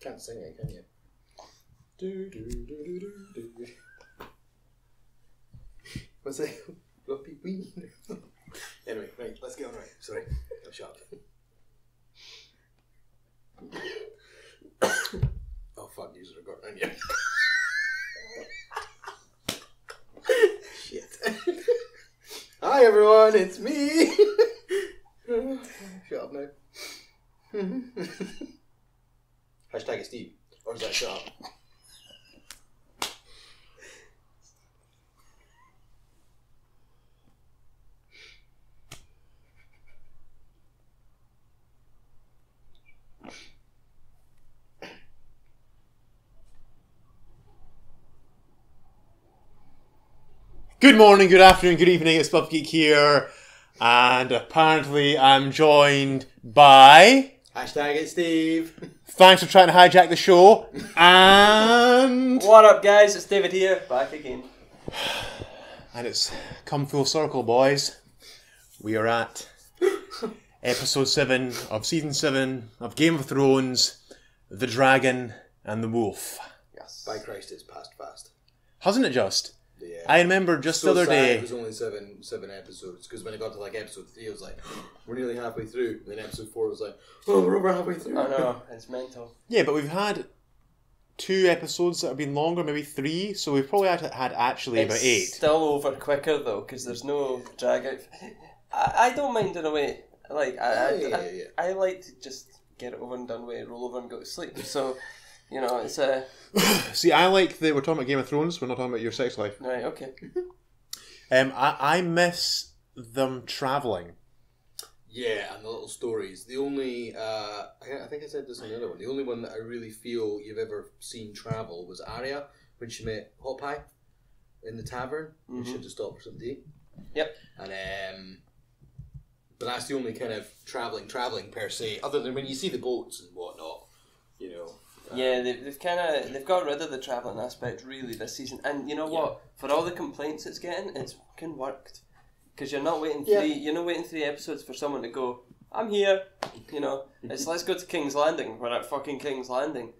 Can't sing it, can you? Do, do, do, do, do, do. What's it? Whoopie wee. anyway, right, let's get on right. Sorry, I'm shut oh fuck, these are got on you. Shit. Hi everyone, it's me. shut up now. Hashtag Steve. Or is that shut? Good morning, good afternoon, good evening. It's Buff Geek here, and apparently I'm joined by. Hashtag it Steve. Thanks for trying to hijack the show, and What up, guys? It's David here, back again. and it's come full circle, boys. We are at episode seven of season seven of Game of Thrones, The Dragon and the Wolf. Yes. By Christ, it's passed fast. Hasn't it just? Yeah. I remember just so the other sad day. It was only seven seven episodes because when it got to like episode three, it was like, we're nearly halfway through. And then episode four was like, oh, we're over halfway through. I know, it's mental. Yeah, but we've had two episodes that have been longer, maybe three. So we've probably had, had actually about eight. still over quicker though, because there's no drag out. I, I don't mind in a way. Like I, I, Yeah, yeah, I. I like to just get it over and done with, roll over and go to sleep. So, you know, it's a See, I like that we're talking about Game of Thrones. We're not talking about your sex life. right. Okay. Um, I, I miss them traveling. Yeah, and the little stories. The only, uh, I I think I said this on the other one. The only one that I really feel you've ever seen travel was Arya when she met Hot Pie in the tavern. and She had to stop for some tea. Yep. And um, but that's the only kind of traveling, traveling per se. Other than when you see the boats and whatnot, you know. Yeah, they've, they've kind of they've got rid of the traveling aspect really this season, and you know what? For all the complaints it's getting, it's fucking worked. Because you're not waiting Yeah. three, you're not waiting three episodes for someone to go. I'm here, you know. It's mhm. let's go to King's Landing. We're at fucking King's Landing.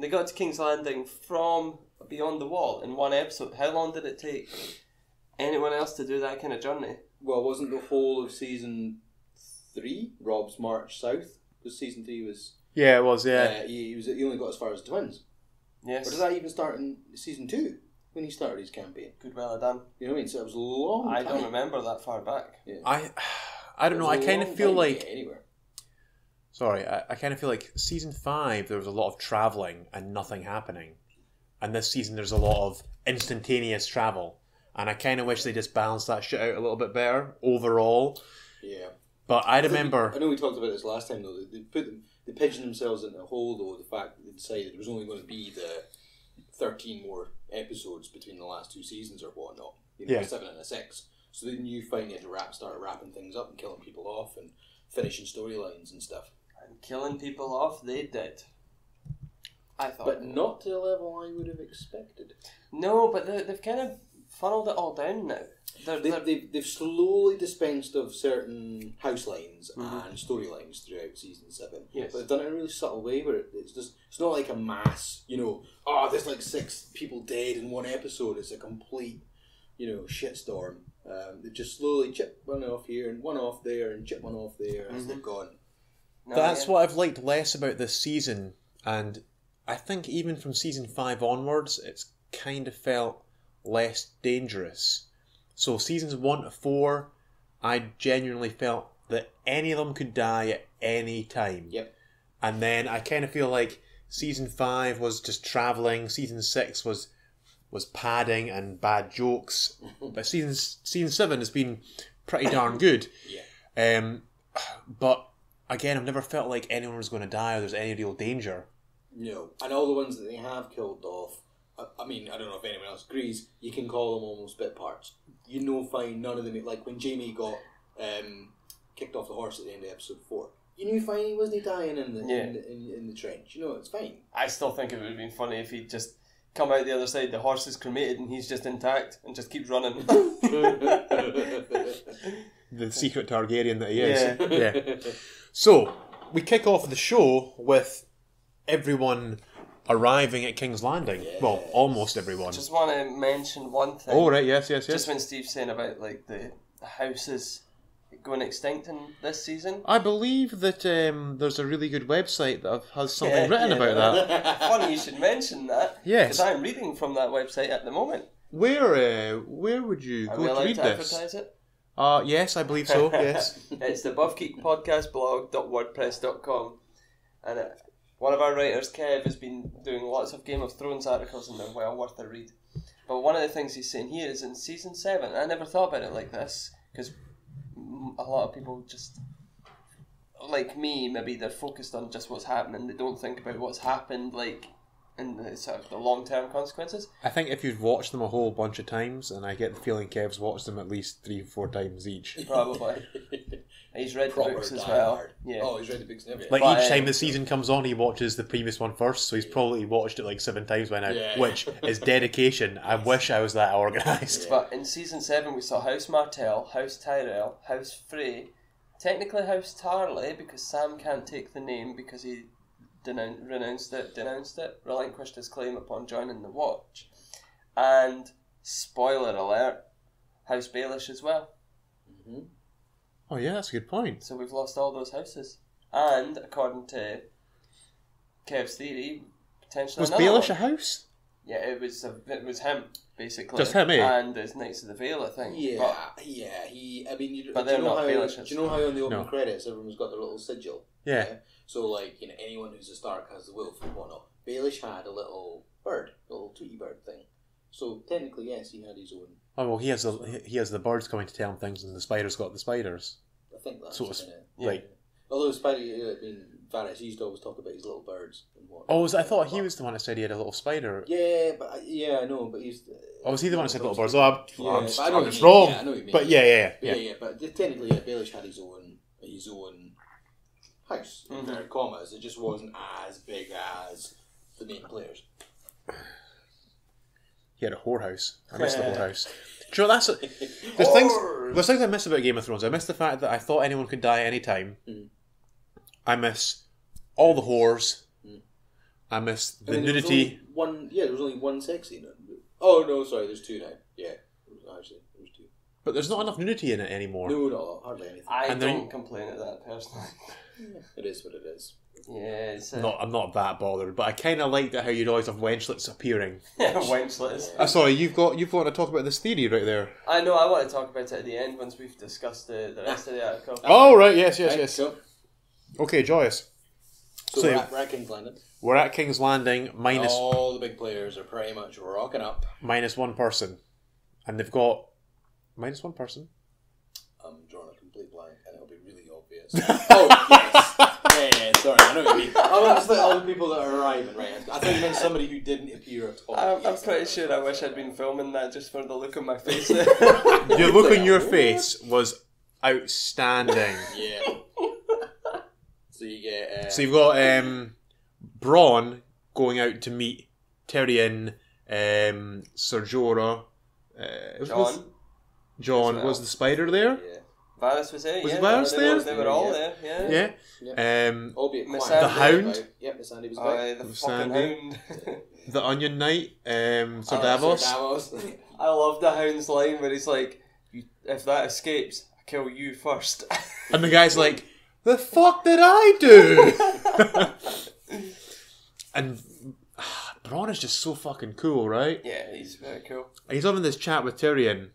They got to King's Landing from Beyond the Wall in one episode. How long did it take anyone else to do that kind of journey? Well, wasn't the whole of season three Robb's march south? Because season three was Yeah, it was. Yeah. uh, he, he was he only got as far as the twins. Yes, Or did that even start in season two when he started his campaign? good well done. You know what I mean? So it was a long I time. don't remember that far back. I, I don't It know. was I a kind of long feel time to like get anywhere. sorry. I, I kind of feel like season five there was a lot of traveling and nothing happening, and this season there's a lot of instantaneous travel. And I kind of wish they just balanced that shit out a little bit better overall. Yeah. But I I think we- remember. I know we talked about this last time though. They, they put them, they pigeoned themselves into a hole though. The fact that they decided there was only going to be the thirteen more episodes between the last two seasons or whatnot. You know, Yeah. a seven and a six. So then you finally had to wrap, start wrapping things up and killing people off and finishing storylines and stuff. And killing people off, they did. I thought. But not to the level I would have expected. No, but they, they've kind of funneled it all down now. They're, They, they're, they've, they've slowly dispensed of certain house lines Mhm. and storylines throughout season seven. Yes. But they've done it in a really subtle way where it, it's just it's not like a mass, you know, oh there's like six people dead in one episode. It's a complete, you know, shitstorm. Um, they just slowly chip one off here and one off there and chip one off there as they've gone. no, That's yeah. what I've liked less about this season, and I think even from season five onwards, it's kind of felt less dangerous. So seasons one to four, I genuinely felt that any of them could die at any time. Yep. And then I kind of feel like season five was just traveling. Season six was was padding and bad jokes. but season season seven has been pretty darn good. Yeah. Um, but again, I've never felt like anyone was going to die or there's any real danger. No, and all the ones that they have killed off. I, I mean, I don't know if anyone else agrees. You can call them almost bit parts. You know, fine. None of them like when Jaime got um, kicked off the horse at the end of episode four. You knew fine he wasn't dying in the, Yeah. in, the in, in the trench. You know, it's fine. I still think it would have been funny if he'd just come out the other side, the horse is cremated, and he's just intact and just keeps running. The secret Targaryen that he is. Yeah. yeah. So we kick off the show with everyone arriving at King's Landing. Well, almost everyone. I just want to mention one thing. oh right, yes, yes, yes. Just when Steve's saying about like the houses going extinct in this season. I believe that um, there's a really good website that has something Yeah, written yeah, about that. Funny you should mention that. Yes. Because I'm reading from that website at the moment. Where, uh, where would you Are go to read to this? advertise it? Uh, yes, I believe so. Yes. it's the Buff Geek Podcast blog.wordpress.com. And one of our writers, Kev, has been doing lots of Game of Thrones articles and they're well worth a read. But one of the things he's saying here is in season 7, I never thought about it like this because a lot of people just, like me, maybe they're focused on just what's happening. They don't think about what's happened, like, in the, sort of the long term consequences. I think if you've watched them a whole bunch of times, and I get the feeling Kev's watched them at least three, or four times each. Probably. He's read Proper books as diehard. well. Yeah. Oh, he's read the books and everything. Like But, each uh, time the season comes on, he watches the previous one first, so he's probably watched it like seven times by now, Yeah. which is dedication. I wish I was that organised. But in season seven, we saw House Martell, House Tyrell, House Frey, technically House Tarley because Sam can't take the name because he denou- renounced it, denounced it, relinquished his claim upon joining the Watch, and spoiler alert, House Baelish as well. Oh yeah, that's a good point. So we've lost all those houses, and according to Kev's theory, potentially Was another Baelish a house? Yeah, it was a, it was him basically. Just him, eh? And it's Knights of the Vale, I think. Yeah, But yeah. He, I mean, you, But do they're you know not how, Baelishes. Do you know how on the opening No. credits everyone's got their little sigil? Yeah. So, like, you know, anyone who's a Stark has the wolf and whatnot. Baelish had a little bird, a little Tweety bird thing. So technically, yes, he had his own. Oh well, he has the he has the birds coming to tell him things, and the spiders got the spiders. I think that's So it's kinda- like- Although Spider, uh, I mean, Varys used to always talk about his little birds and whatnot. Oh, was, I thought he was the one that said he had a little spider. Yeah, but uh, yeah, I know, but he's. Uh, oh, was he the one that said little birds? Oh, I'm, Yeah, I'm, but I know I'm what just wrong. Yeah, I know what you mean. But yeah, yeah, yeah. Yeah, yeah, but technically, yeah, Baelish had his own his own house in Mhm. inverted commas. It just wasn't as big as the main players. He had a whorehouse. I missed the whorehouse. Do you know that's there's things there's things I miss about Game of Thrones. I miss the fact that I thought anyone could die any time. Mm. I miss all the whores. Mm. I miss the I mean, nudity. only one, yeah, there was only one sex scene. Oh no, sorry, there's two now. Yeah, there was actually there's two. But there's not enough nudity in it anymore. No, no, hardly anything. I And don't complain at that personally. It is what it is. Yeah, it's uh, Not, I'm not that bothered, but I kind of liked it how you'd always have wenchlets appearing. Wenchlets. Uh, sorry, you've got you've got to talk about this theory right there. I know. I want to talk about it at the end once we've discussed the, the rest of the article. Oh right, yes, yes, Right, yes. So, Okay, joyous. so, So- we're, at, we're at King's Landing. We're at King's Landing, minus All the big players are pretty much rocking up. minus one person, and they've got minus one person. I'm drawing a complete blank, and it'll be really oh yes, yeah, yeah. Sorry, I know what you mean. Oh, it's like all the people that are arriving, right? I thought you meant somebody who didn't appear at all. I'm, I'm Yes, pretty sure right. I wish I'd been filming that just for the look on my face. Your look on your face was outstanding. Yeah. so you get. Uh, so you've got um, Bronn going out to meet Tyrion, um, Ser Jorah. Uh, was- Jon, Jon well. was the spider there? yeah. Varys was there. Was yeah, Varys they, there? Were, they were all there. Yeah. Yeah. Um, Albeit Missandei. The Hound? Yep, Missandei was Oh, back. uh, the With fucking Sandy. hound. the Onion Knight, um, Sir Oh, Davos. Sir Davos. I love the hound's line where he's like, "If that escapes, I kill you first. And the guy's like, "The fuck did I do?" and ah, Bronn is just so fucking cool, right? yeah, he's very cool. He's having this chat with Tyrion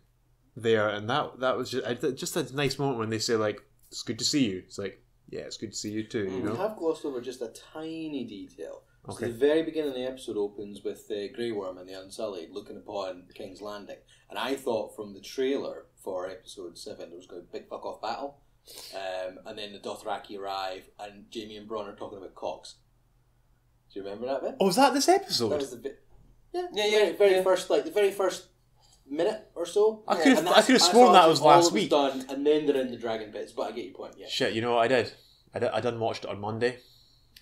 there, and that that was just, just a nice moment when they say like, "It's good to see you." It's like, "Yeah, it's good to see you too." You know? We have glossed over just a tiny detail. So Okay. the very beginning of the episode opens with the Grey Worm and the Unsullied looking upon King's Landing, and I thought from the trailer for episode seven there was going to be a big fuck off battle, um, and then the Dothraki arrive and Jaime and Bronn are talking about cocks. Do you remember that bit? Oh, was that this episode? That was the bit. Yeah, Yeah, very, yeah, very yeah. first like the very first minute or so. I could have and I could have sworn that was all last week. done, and then they're in the dragon pits. But I get your point. Yeah, Shit, you know what I did? I did, I done watched it on Monday.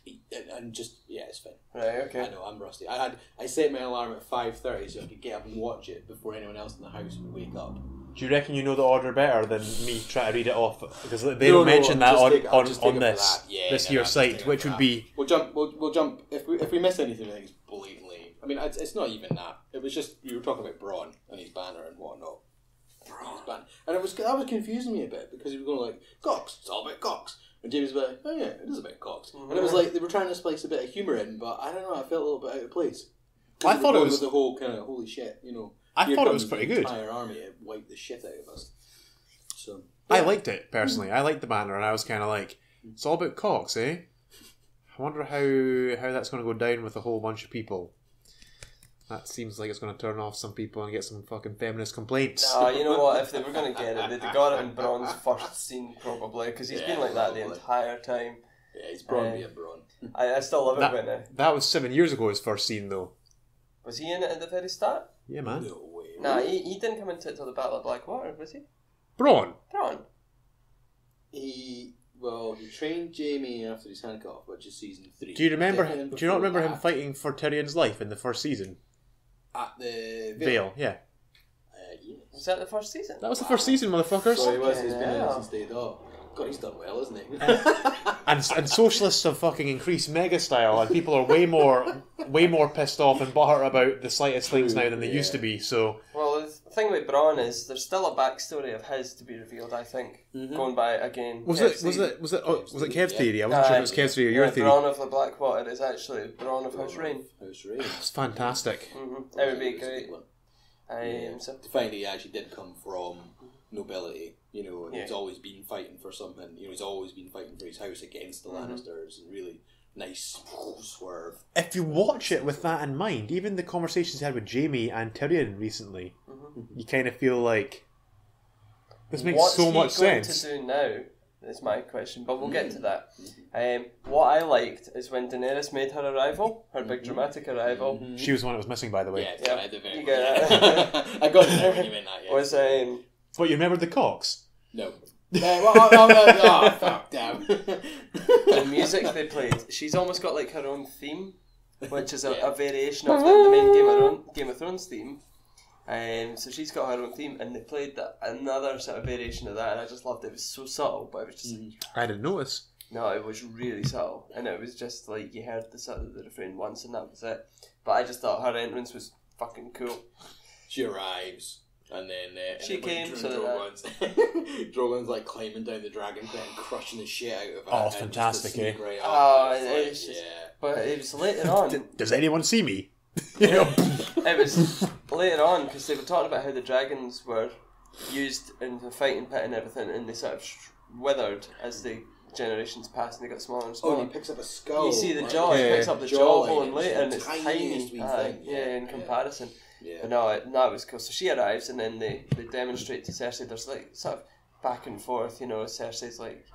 and, and just yeah, it's fine. Right. I know I'm rusty. I had I set my alarm at five thirty so I could get up and watch it before anyone else in the house would wake up. Do you reckon you know the order better than me trying to read it off? Because they No, don't no, mention that just on, take it- I'll on, on this. Yeah, this no, here no, site, which would be We'll jump. We'll, we'll jump if we if we miss anything, I think it's blatantly. I mean, it's, it's not even that. It was just we were talking about Bronn and his banner and whatnot. His banner. And it was that was confusing me a bit because he was going like Cox. It's all about Cox. And James was like, oh yeah, it is about Cox. And it was like they were trying to splice a bit of humour in, but I don't know. I felt a little bit out of place. I thought it was- the whole kind of holy shit. You know, I thought it was pretty the good. Entire army to wipe the shit out of us. So I liked it personally. I liked the banner, and I was kind of like, it's all about Cox, eh? I wonder how how that's going to go down with a whole bunch of people. That seems like it's going to turn off some people and get some fucking feminist complaints. Ah, you know what? If they were going to get it, they'd have got it in Bronn's first scene, probably, because he's been like that the entire time. yeah, he's Bronn Uh, being Bronn. I, I still love it That- when. Uh, That was seven years ago. His first scene, though. was he in it at the very start? Yeah, man. No way. Nah, he, he didn't come into it till the Battle of Blackwater, was he? Bronn. Bronn. He well, he trained Jaime after his handcuff, which is season three. Do you remember? Him, do you not before remember him fighting for Tyrion's life in the first season? At the Vale. Yeah, Uh, yes. Was that the first season? that was the first season, motherfuckers. So he was. He's been in Yeah. it since day dot. God, he's done well, isn't he? and and socialists have fucking increased mega style, and people are way more way more pissed off and butthurt about the slightest things now than they used to be. So Well, the thing with Bronn is there's still a backstory of his to be revealed. I think going by again. was Kev's it was theory. it was it oh, was it Kev's Yeah. theory? I wasn't sure if it was Uh, Kev's theory or your yeah, theory. Bronn of the Blackwater is actually Bronn of House Reyne. House Reyne. It's fantastic. Mm-hmm. It would be a great. one. Um, so, To find he actually did come from nobility, you know, and he's always been fighting for something. You know, he's always been fighting for his house against the Mm-hmm. Lannisters. And really nice swerve. If you watch it with that in mind, even the conversations he had with Jaime and Tyrion recently, you kind of feel like this makes what's so he much going sense. to do now? Is my question, but we'll get to that. Um, what I liked is when Daenerys made her arrival, her big dramatic arrival, She was the one that was missing, by the way. Yeah, Yeah, I did very you well. get it. I got it there when you meant that, yeah. was um, But you remember the Cox? No. Uh, well, oh, oh, oh, oh, fuck, damn. the music they played. She's almost got like her own theme, which is a, Yeah. a variation of the, the main Game of, Thrones, Game of Thrones theme. Um, so she's got her own theme, and they played that, another sort of variation of that, and I just loved it. It was so subtle, but it was just like, I didn't notice. no, it was really subtle, and it was just like you heard the sort of the refrain once, and that was it. But I just thought her entrance was fucking cool. she arrives, and then uh, She and then came, so Drogon's, Drogon's like climbing down the dragon pit and crushing the shit out of her. Oh, it's fantastic, to sneak eh? Right Oh, and it like, just- yeah. But it was later on. Does anyone see me? You know? it was later on because they were talking about how the dragons were used in the fighting pit and everything, and they sort of withered as the generations passed, and they got smaller and Oh, smaller. and he picks up a skull. you see the like, jaw, Yeah. he picks up the jawbone it's later, and it's tiny. wee Aye, thing, uh, yeah, yeah, in comparison. Yeah. But no, it, that was cool. So she arrives, and then they, they demonstrate to Cersei. There's like sort of back and forth, you know. Cersei's like,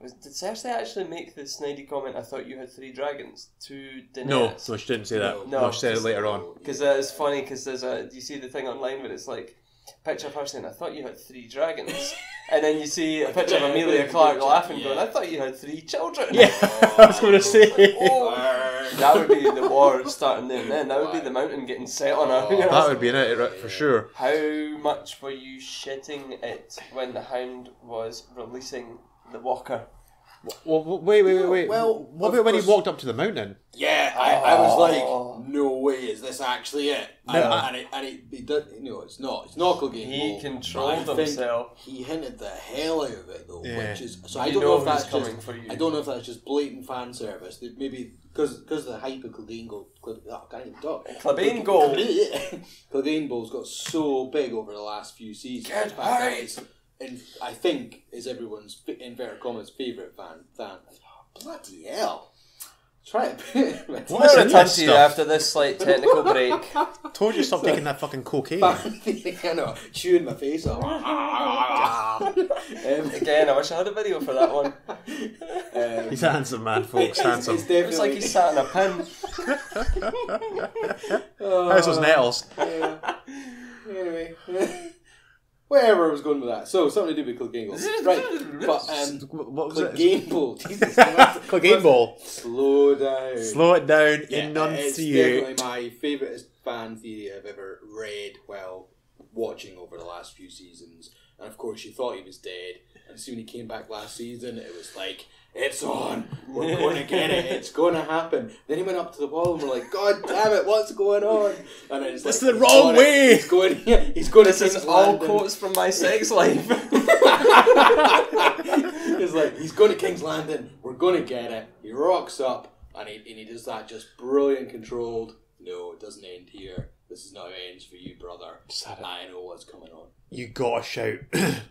was, did Cersei actually make the snidey comment? I thought you had three dragons. To Daenerys. No, no, she didn't say that. No. No, she said it later on. Because uh, it's funny because there's a. You see the thing online where it's like, picture of her saying, "I thought you had three dragons," and then you see a picture of Emilia Clarke laughing, going, "I thought you had three children." Yeah, I was going to say. Oh, that would be the war starting there. and Then that would be the mountain getting set on her. you know? That would be it right, for sure. How much were you shitting it when the Hound was releasing the Walker? Well, wait, wait, wait, wait. Well, what about when he walked up to the mountain? Yeah, I, I was Oh. like, no way, is this actually it? No, and, I- and it, and it, it did, no, it's not. It's not Clegane He Bowl, controlled but I think himself. He hinted the hell out of it though, Yeah. which is so. You I don't know know, if that's coming just, for you. I don't know if that's just blatant fan service. Maybe because because the hype of Clegane Gold, Cle- oh, I can't even talk. Clegane Gold. Clegane Bowl's got so big over the last few seasons. Get In fact, hype! Is- and I think is everyone's fi- inverted commas favorite fan. fan. Bloody hell! Try it. What We'll is in return to you after this slight technical break. Told you to stop taking that fucking cocaine. I know, chewing my face off. um, Again, I wish I had a video for that one. um, He's a handsome man, folks. it's, Handsome. it's definitely. It's like he's sat in a pin. How's those nails? Yeah. Anyway, wherever I was going with that. So something to do with Clegane Bowl, right? But um, What was it? Clegane Bowl. Jesus, Clegane Bowl. Slow down. Slow it down. Yeah, It's definitely my favourite fan theory I've ever read while watching over the last few seasons. And of course, you thought he was dead. And so when he came back last season, it was like It's on. We're going to get it. It's going to happen. Then he went up to the wall and we're like, God damn it, what's going on? And it's This like, is the wrong it. way. He's going. Yeah, he's going This to is all quotes from my sex life. He's like, he's going to King's Landing. We're going to get it. He rocks up and he, and he does that just brilliant, controlled. No, it doesn't end here. This is not it ends for you, brother. I know what's coming on. You gotta shout,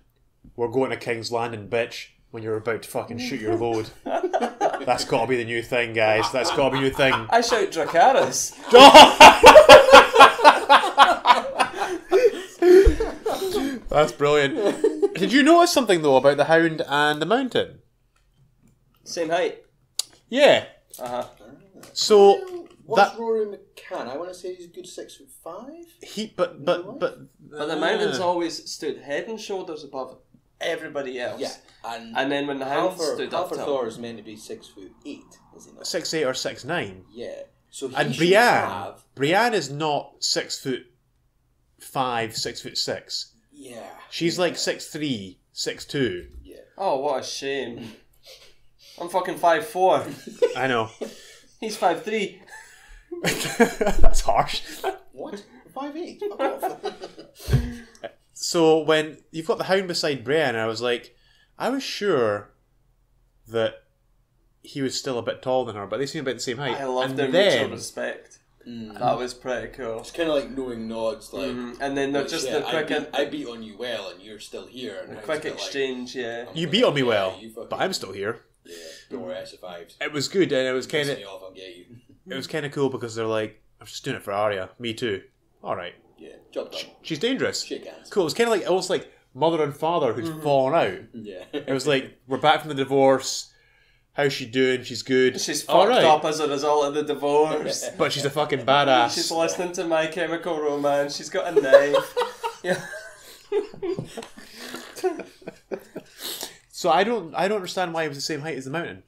"We're going to King's Landing, bitch!" When you're about to fucking shoot your load. That's gotta be the new thing, guys. That's gotta be the new thing. I shout Dracarys. That's brilliant. Did you notice something though about the Hound and the Mountain? Same height. Yeah. Uh huh. So What's that Rory McCann? I want to say he's a good six foot five. he, but but but But the mountains always stood head and shoulders above everybody else. Yeah, and And then when the hounds Hafthor, stood up Hafthor is meant to be six foot eight, is he not? six eight or six nine. Yeah. So he And should Brienne, have. Brienne is not six foot five, six foot six. Yeah. She's like six three, six two. Yeah. oh, what a shame. I'm fucking five four. I know. He's five three. That's harsh. What? Five eight. Fuck off. So when you've got the Hound beside Brienne, I was like, I was sure that he was still a bit taller than her, but they seem about the same height. I love and their then, mutual respect. That was pretty cool. It's kind of like knowing nods, like. Mhm. And then they're just shit, the quick, I beat, I beat on you well, and you're still here. And quick kinda like, exchange. Yeah. You beat on me well, you fucking- but I'm still here. Yeah. Don't worry, I survived. It was good, and it was kind of me off, I'll get you. it was kind of cool because they're like, I'm just doing it for Arya. Me too. All right, Yeah. Job done. she's dangerous. Shake hands. Cool. It was kind of like almost like mother and father who's mm-hmm. fallen out. Yeah. It was like we're back from the divorce. How's she doing? She's good. She's fucked right. up as a result of the divorce. but she's a fucking badass. She's listening to My Chemical Romance. She's got a knife. yeah. So I don't I don't understand why he was the same height as the mountain.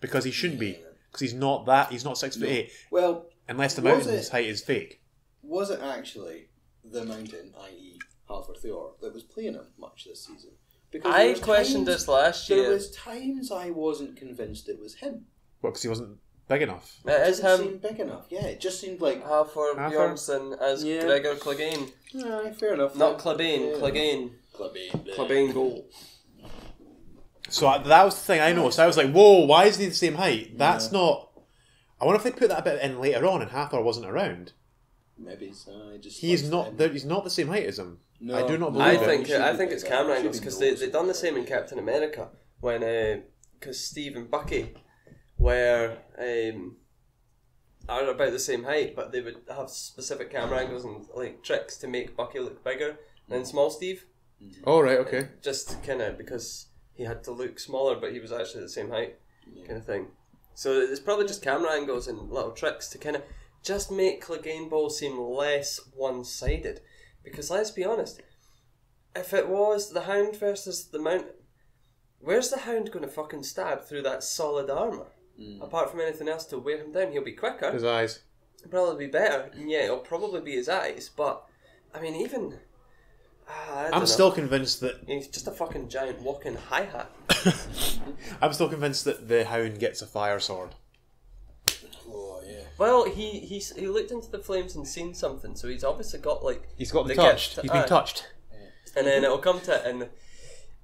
Because he shouldn't be. Because he's not that he's not six foot eight. well, Unless the mountain's height is fake. Was it actually the mountain, i.e., Hafthor, that was playing him much this season? Because there I was questioned times- this last year. There was times I wasn't convinced it was him. Well, because he wasn't big enough. It is didn't him. seem big enough. Yeah, it just seemed like. Halford Halford. Bjornsson as Yeah. Gregor Clegane. Aye, fair enough. Not Clegane, Yeah. Clegane. Clegane. Clegane goal. So I, that was the thing I noticed. I was like, whoa, why is he the same height? That's Yeah. not. I wonder if they put that bit in later on and Hafthor wasn't around. Maybe so. I just. He's not. the- He's not the same height as him. No, I do not no, believe uh, I it. think He I think bigger. it's camera angles because they they done the same in. Captain America when uh, because Steve and Bucky were um, are about the same height, but they would have specific camera angles and like tricks to make Bucky look bigger than small Steve. Oh right, okay. Just kind of because he had to look smaller, but he was actually the same height, kind of thing. So it's probably just camera angles and little tricks to kind of just make Clegane Bowl seem less one sided. Because let's be honest, if it was the Hound versus the Mountain, where's the Hound going to fucking stab through that solid armour? Apart from anything else to wear him down, he'll be quicker, His eyes. probably be better. Yeah, it'll probably be his eyes, but I mean, even. ah, I am know. still convinced that He's just a fucking giant walking hi hat. I'm still convinced that the Hound gets a fire sword. Yeah. Well, he he's, he looked into the flames and seen something, so he's obviously got like, He's got the, The touch. gift, He's been aye. touched. and then it'll come to it, and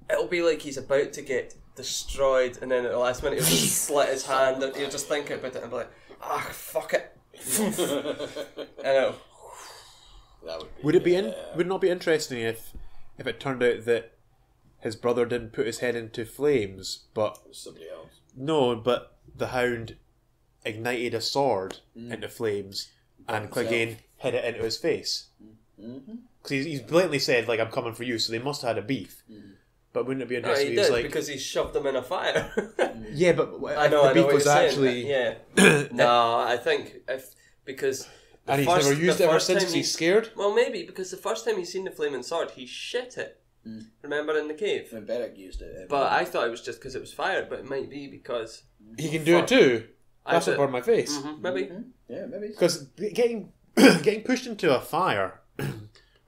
it'll be like he's about to get destroyed, and then at the last minute he'll just slit his hand, and he'll just think about it and be like, ah, fuck it, and it'll, That would be. Would it be in? Would it not be interesting if if it turned out that his brother didn't put his head into flames, but somebody else? no, but the Hound ignited a sword mm. into flames, and himself. Clegane hit it into his face. Mm-hmm. Because he's, he's blatantly said like I'm coming for you, so they must have had a beef. Mm. But wouldn't it be no, interesting? he if he did like, because he shoved them in a fire. yeah, but I know, the I know beef was actually, saying. Yeah, no, I think if because the and he's first- never used it ever since. he- He's scared. Well, maybe because the first time he's seen the flaming sword, he shit it. Mm. Remember in the cave. When Beric used it. But I thought it was just because it was fired, but it might be because He can do it too. I That's what bet- burned my face. Mhm, maybe. Mm-hmm. yeah, maybe. Because getting getting pushed into a fire,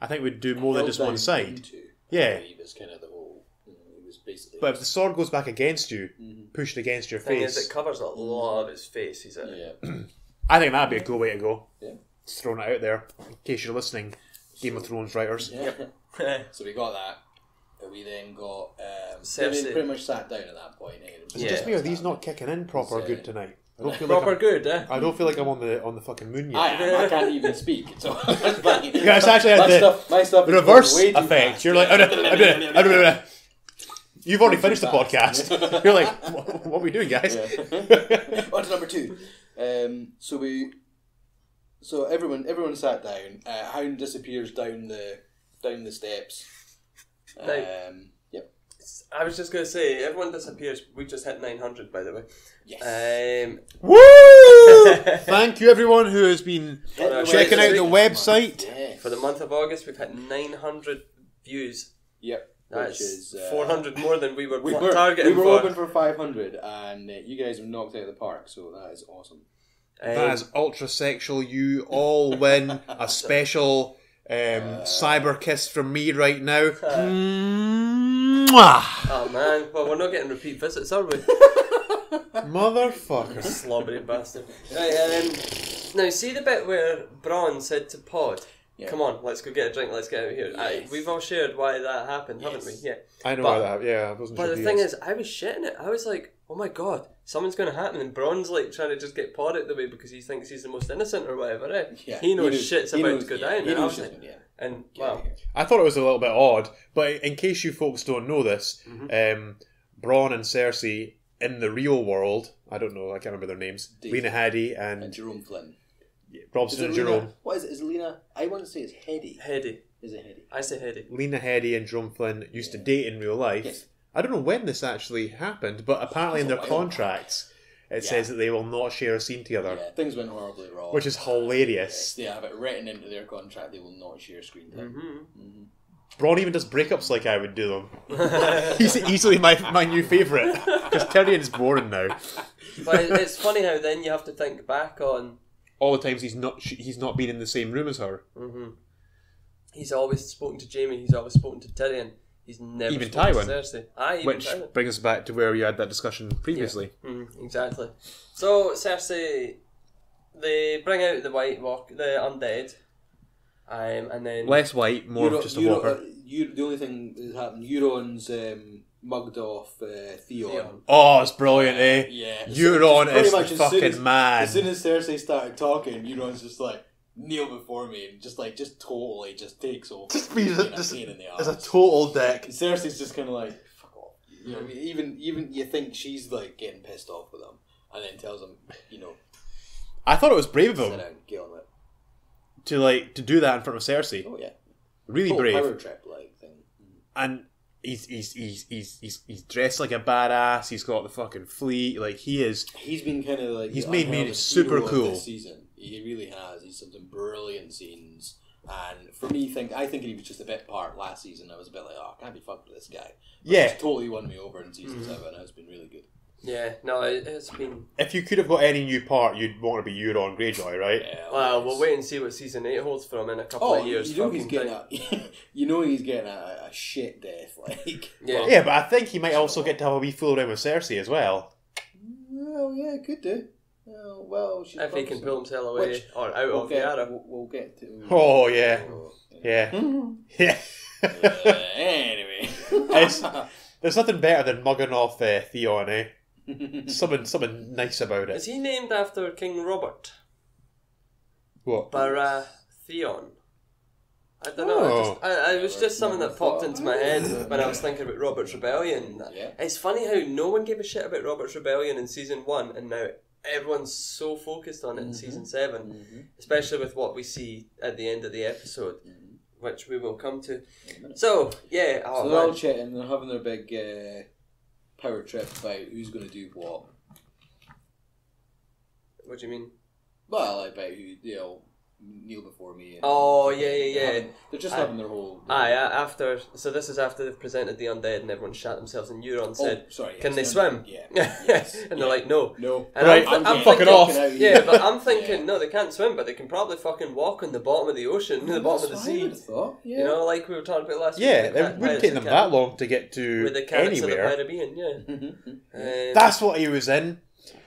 I think we'd do more than just one side. into, Yeah. He was kind of the whole. You know, he was basically. But if the sword goes back against you, Mhm. pushed against your Thing is, face, it covers a lot of his face. He's a yeah. I think that'd be a cool way to go. Yeah. Just throwing it out there in case you're listening, Game of Thrones writers. yeah. So we got that. And we then got um, Cersei. They pretty much sat down at that point. eh? It was Is it Yeah. just me or are these not kicking in proper It's, good tonight? I don't feel like proper I'm, good, eh? I don't feel like I'm on the on the fucking moon yet. I am. I can't even speak. So Yeah, it's actually had my the stuff. My stuff. is reverse going way too effect. fast. You're like, you've already finished the podcast. You're like, what, what are we doing, guys? Yeah. On to number two. Um, so we, so everyone, everyone sat down. Uh, Hound disappears down the down the steps. Um, yep. I was just going to say, everyone disappears. We just hit 900, by the way. Yes. Um, Woo! Thank you, everyone who has been Uh, checking out the website. Yes. for the month of August, we've had 900 views. Yep. That's Which is uh, 400 more than we were, We were, targeting we were for. open for 500 and uh, you guys have knocked out of the park, so that is awesome. Um, That is ultra sexual. You all win a special um, cyber kiss from me right now. Mwah! oh man, well we're not getting repeat visits, are we? Motherfucker. Slobbery bastard. Right, um, now see the bit where Bronn said to Pod, Yeah. "Come on, let's go get a drink. Let's get out of here." Aye, Yes. we've all shared why that happened, haven't we? Yes. Yeah. I know But- why that. Yeah, I wasn't But sure. the who thing he is, I was shitting it. I was like, "Oh my god, something's going to happen," and Bronn's like trying to just get Pod out the way because he thinks he's the most innocent or whatever. Eh? Yeah, he knows shit's he about knows- to go yeah, down. He and I knows was shit's like- going yeah. And Yeah, well. I thought it was a little bit odd, but in case you folks don't know this, um, Bronn and Cersei in the real world, I don't know, I can't remember their names, Daisy. Lena Headey And and Jerome Flynn. Robson and Lena- Jerome. What is it? Is it Lena? I want to say it's Heady. heady. Is it Heady? I say heady. Lena Headey and Jerome Flynn used to date in real life. Yes. I don't know when this actually happened, but apparently in their It's a contracts it Yeah. says that they will not share a scene together, Yeah, things went horribly wrong. which is Yes, hilarious. they have it written into their contract. They will not share screen time. hmm Bronn even does breakups like I would do them. He's easily my, my new favourite because Tyrion's boring now. But it's funny how then you have to think back on. All the times he's not he's not been in the same room as her. hmm He's always spoken to Jaime. He's always spoken to Tyrion. He's never Even spoken Tywin. to Cersei. Aye, even Which Tywin. brings us back to where we had that discussion previously. Mm, exactly. So Cersei, they bring out the White Walk, the undead, um, and then Less white, more Euro- of just a Euro- walker. uh, Eu- the only thing that happened, Euron's um, mugged off uh, Theon. Theon. Oh, it's brilliant, eh? Yeah. Euron Pretty is much the as fucking as- man. As soon as Cersei started talking, Euron's just like kneel before me and just like just totally just takes over. Just be- Being a just- pain in the As a total dick. And Cersei's just kind of like fuck off. You know, I mean? even even you think she's like getting pissed off with him, and then tells him, you know, I thought it was brave of sit him down, get on it. to like to do that in front of Cersei. Oh yeah, Really Total brave. power trip like thing. and he's he's, he's he's he's he's dressed like a badass. He's got the fucking fleet. Like he is. He's been kind of like He's made me super cool. this season. He really has. He's some brilliant scenes. And for me, think I think he was just a bit part last season. I was a bit like, oh, I can't be fucked with this guy. But Yeah. he's totally won me over in season mm. seven. It's been really good. yeah, no, it, it's been. If you could have got any new part, you'd want to be Euron Greyjoy, right? Yeah, Well, it's- we'll wait and see what season eight holds for him in a couple Oh, of years. you know he's getting a, you know he's getting a, a shit death. Like, Yeah. Well, Yeah, but I think he might also get to have a wee fool around with Cersei as well. Well, yeah, could do. Well, well she's if he can pull himself away Which- or out We'll of get, Yara. we'll, we'll get to. Oh yeah, Oh, yeah, yeah. yeah. Uh, anyway, It's- There's nothing better than mugging off uh, Theon, eh? Something, something nice about it. Is he named after King Robert? What? Baratheon. I don't know. Oh. I just, I, I, it was just something that popped into my head when I was thinking about Robert's Rebellion. Yeah. It's funny how no one gave a shit about Robert's Rebellion in season one, and now everyone's so focused on it in Mhm. season 7 Mm-hmm. especially with what we see at the end of the episode, which we will come to. So yeah, So oh, they're all chatting. They're having their big uh, power trip about who's going to do what. what do you mean? Well, about who you know kneel before me. and- Oh, yeah, yeah, yeah. Having- they're just I- having their whole. Aye, after so this is after they've presented the undead and everyone shat themselves and Euron Oh, said, sorry. "Can yes, they swim?" Yeah. yes. and they're like, "No." No. And Right, I'm, I'm I'm fucking thinking- off. Yeah, but I'm thinking, Yeah. no, they can't swim, but they can probably fucking walk on the bottom of the ocean, the bottom of the That's what I sea. thought. Yeah. You know, like we were talking about last Yeah, week. it wouldn't take them that long to get to With the Cats of anywhere. Caribbean, yeah. Mhm. Um, That's what he was in.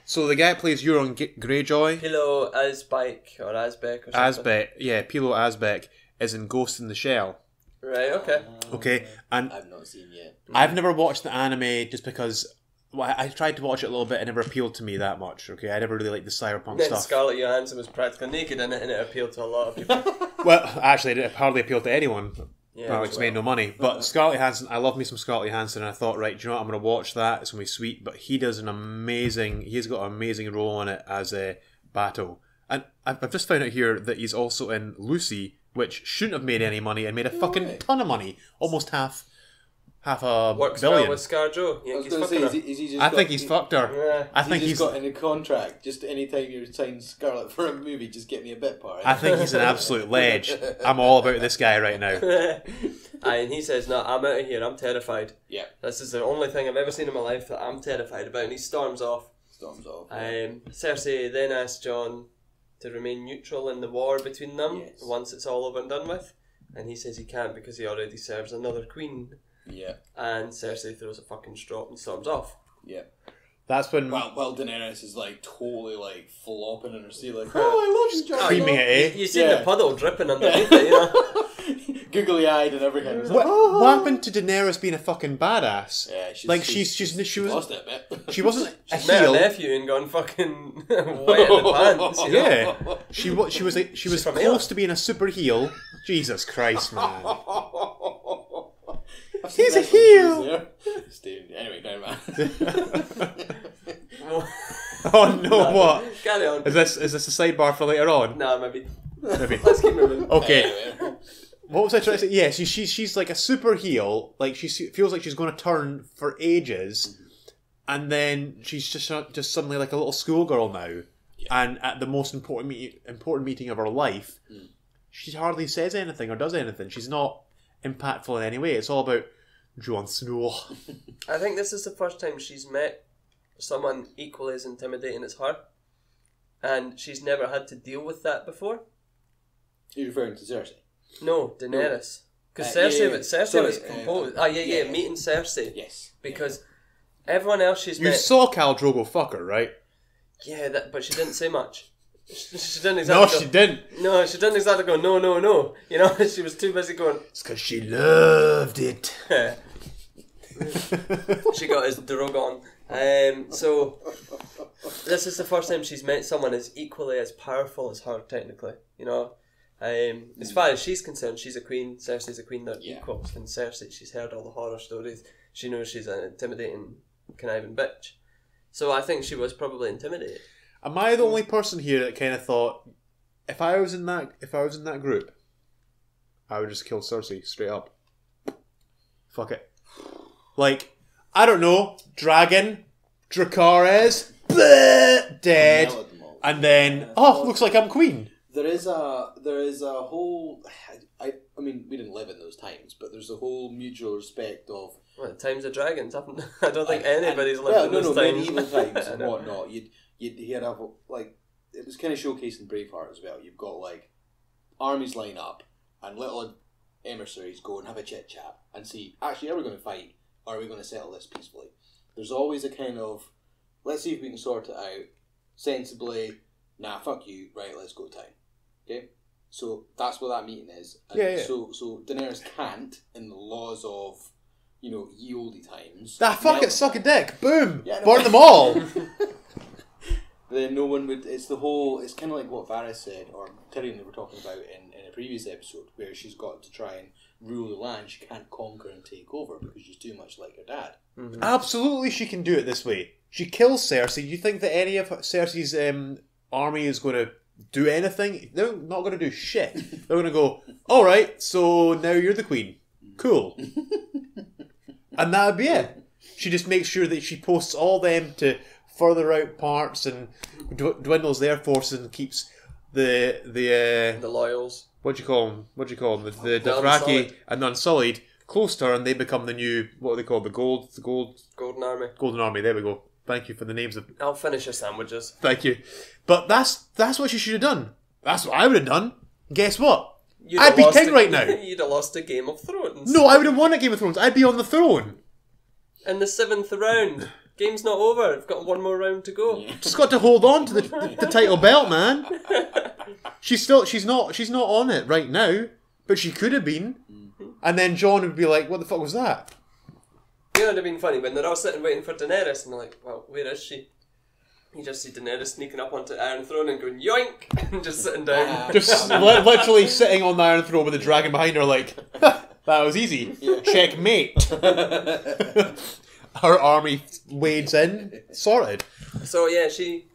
So the guy that plays Euron G- Greyjoy, Pillow Asbike or Asbeck or something. Asbeck, yeah, Pilou Asbæk, is in Ghost in the Shell. Right, okay. Okay, and I've not seen yet. I've never watched the anime just because well, I I tried to watch it a little bit. It never appealed to me that much. Okay, I never really liked the cyberpunk Then stuff. Scarlett Johansson was practically naked in it and it appealed to a lot of people. Well, actually, it hardly appealed to anyone. Yeah, well. made no money. But Scarlett Johansson, I love me some Scarlett Johansson, and I thought, right, do you know what? I'm going to watch that. It's going to be sweet. But he does an amazing. He's got an amazing role in it as a battle. And I've just found out here that he's also in Lucy, which shouldn't have made any money and made a fucking ton of money, almost half, half a Works billion. well with ScarJo. I Yeah, was he's going to fucking say, her. is he, is he just I got, think he's he, fucked her. Yeah. I he think just he's. got in a contract. Just anytime you sign Scarlett for a movie, just get me a bit part. I think he's an absolute ledge. I'm all about this guy right now. Aye, and he says, "No, I'm out of here. I'm terrified. Yeah, This is the only thing I've ever seen in my life that I'm terrified about." And he storms off. storms off. Um, Cersei then asks Jon to remain neutral in the war between them Yes. once it's all over and done with, and he says he can't because he already serves another queen. Yeah, And Cersei throws a fucking strop and storms off. yeah. That's when While, while Daenerys is like totally like flopping in her seat, like, oh, I love you, Jon Creaming it, eh? You, you see Yeah. the puddle dripping underneath it, you know. Googly eyed and everything. It's what, oh. what happened to Daenerys being a fucking badass? Yeah, she's, Like, she's- she's- she was- lost it a bit. She wasn't a She's met her heel. nephew and gone fucking wet in the pants. You know? Yeah, she wa- she was a, she was She's from close Ayla. to being a super heel. Jesus Christ, man! I've seen He's a this when she was heel. Steve, anyway, oh, no man. oh no, what Carry on. is this? Is this a sidebar for later on? Nah, maybe. Maybe. Let's keep moving. Okay, Anyway. what was I trying to say? Yeah, she, she's she's like a super heel. Like she se- feels like she's going to turn for ages, mm-hmm. and then she's just just suddenly like a little schoolgirl now. And at the most important meet, important meeting of her life, mm. she hardly says anything or does anything. She's not impactful in any way. It's all about Jon Snow. I think this is the first time she's met someone equally as intimidating as her. And she's never had to deal with that before. You're referring to Cersei? No, Daenerys. Because Uh, Cersei, yeah, yeah. Cersei Sorry, was uh, composed. Ah, yeah, yeah, yeah. meeting Cersei. Yes. Because everyone else she's You met. saw Khal Drogo fuck her, right? yeah, that, but she didn't say much. She, she didn't exactly. No, exactly. she go, didn't. No, she didn't exactly go. No, no, no. You know, she was too busy going. It's because she loved it. She got his Drogon. Um, so this is the first time she's met someone as equally as powerful as her, technically. You know, um, as far as she's concerned, she's a queen. Cersei's a queen that Yeah. equals. And Cersei, she's heard all the horror stories. She knows she's an intimidating, conniving bitch. So I think she was probably intimidated. Am I the only person here that kind of thought, if I was in that, if I was in that group, I would just kill Cersei straight up. Fuck it. Like, I don't know, dragon, Dracarys, bleh, dead, Nailed them all. and then oh, looks like I'm queen. There is a there is a whole. I I mean we didn't live in those times, but there's a whole mutual respect of. What, times of dragons? I don't think and- anybody's and- lived well, in no, those no, times. medieval times and whatnot. You'd you'd hear have like it was kind of showcasing Braveheart as well. You've got like armies line up and little emissaries go and have a chit chat and see actually are we going to fight or are we going to settle this peacefully? There's always a kind of let's see if we can sort it out sensibly. Nah, fuck you. Right, let's go time. Okay, so that's what that meeting is. And Yeah, yeah. So so Daenerys can't in the laws of you know ye olde times. Ah, fuck it, suck a dick, boom, Yeah, no. burn them all. then no one would. It's the whole. It's kind of like what Varys said, or Tyrion they were talking about in, in a previous episode, where she's got to try and rule the land. She can't conquer and take over because she's too much like her dad. Absolutely, she can do it this way. She kills Cersei. Do you think that any of Cersei's um, army is going to do anything? They're not going to do shit. They're going to go, all right, so now you're the queen. Cool. and that would be it. She just makes sure that she posts all them to further out parts and dw- dwindles their forces and keeps the the uh, The loyals. What do you call them? What do you call them? The the, Dothraki and the Unsullied close to her, and they become the new what are they called? The gold, the gold, Golden Army. golden army. There we go. Thank you for the names of. I'll finish your sandwiches. Thank you. But that's that's what she should have done. That's what I would have done. Guess what? You'd I'd be king a- right now. You'd have lost a Game of Thrones. No, I would have won a Game of Thrones. I'd be on the throne. In the seventh round. Game's not over. I've got one more round to go. Just got to hold on to the, the, the title belt, man. She's still she's not she's not on it right now, but she could have been. Mm-hmm. And then Jon would be like, "What the fuck was that?" You know, it'd have been funny when they're all sitting waiting for Daenerys and they're like, well, where is she? You just see Daenerys sneaking up onto Iron Throne and going, yoink! and just sitting down. Ah. Just li- literally sitting on the Iron Throne with the dragon behind her, like that was easy. Checkmate. Her army wades in, sorted. so yeah, she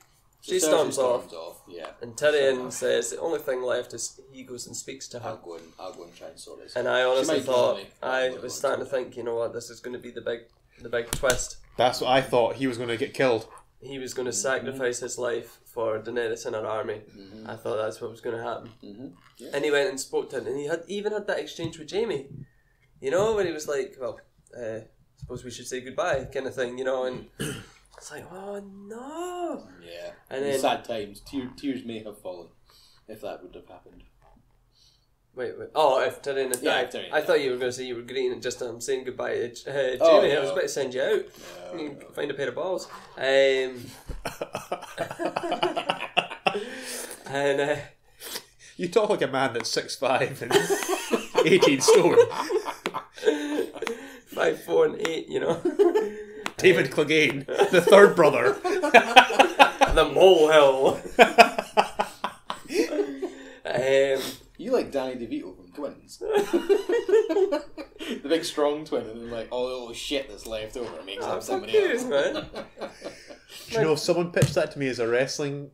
she Cersei storms off. storms off. Yeah. And Tyrion says the only thing left is he goes and speaks to her. I'll go and I'll go and try and sort this. And I honestly thought. I was starting to think, you know what, this is going to be the big the big twist. That's what I thought. He was going to get killed. He was going to sacrifice his life for Daenerys and her army. I thought that's what was going to happen. Mhm. Yeah. And he went and spoke to him, and he had even had that exchange with Jaime. You know, when he was like, "Well, uh, suppose we should say goodbye," kind of thing. You know, and it's like, "Oh no!" Yeah. And In then- sad times, tear, tears may have fallen if that would have happened. Wait, wait. Oh, if Tyrion had Yeah, died, Tyrion I died. thought you were going to say you were greeting and just um, saying goodbye to uh, Jaime. Oh, I was about to send you out. No, You no. find a pair of balls. Um, and uh, You talk like a man that's six five and eighteen stone. five, four, and eight. You know, David Clegane, the third brother. the molehill. um, You like Danny DeVito from Twins. the big strong twin, and then like, oh, oh shit that's left over makes Oh, up somebody you, else. man. Do you know if someone pitched that to me as a wrestling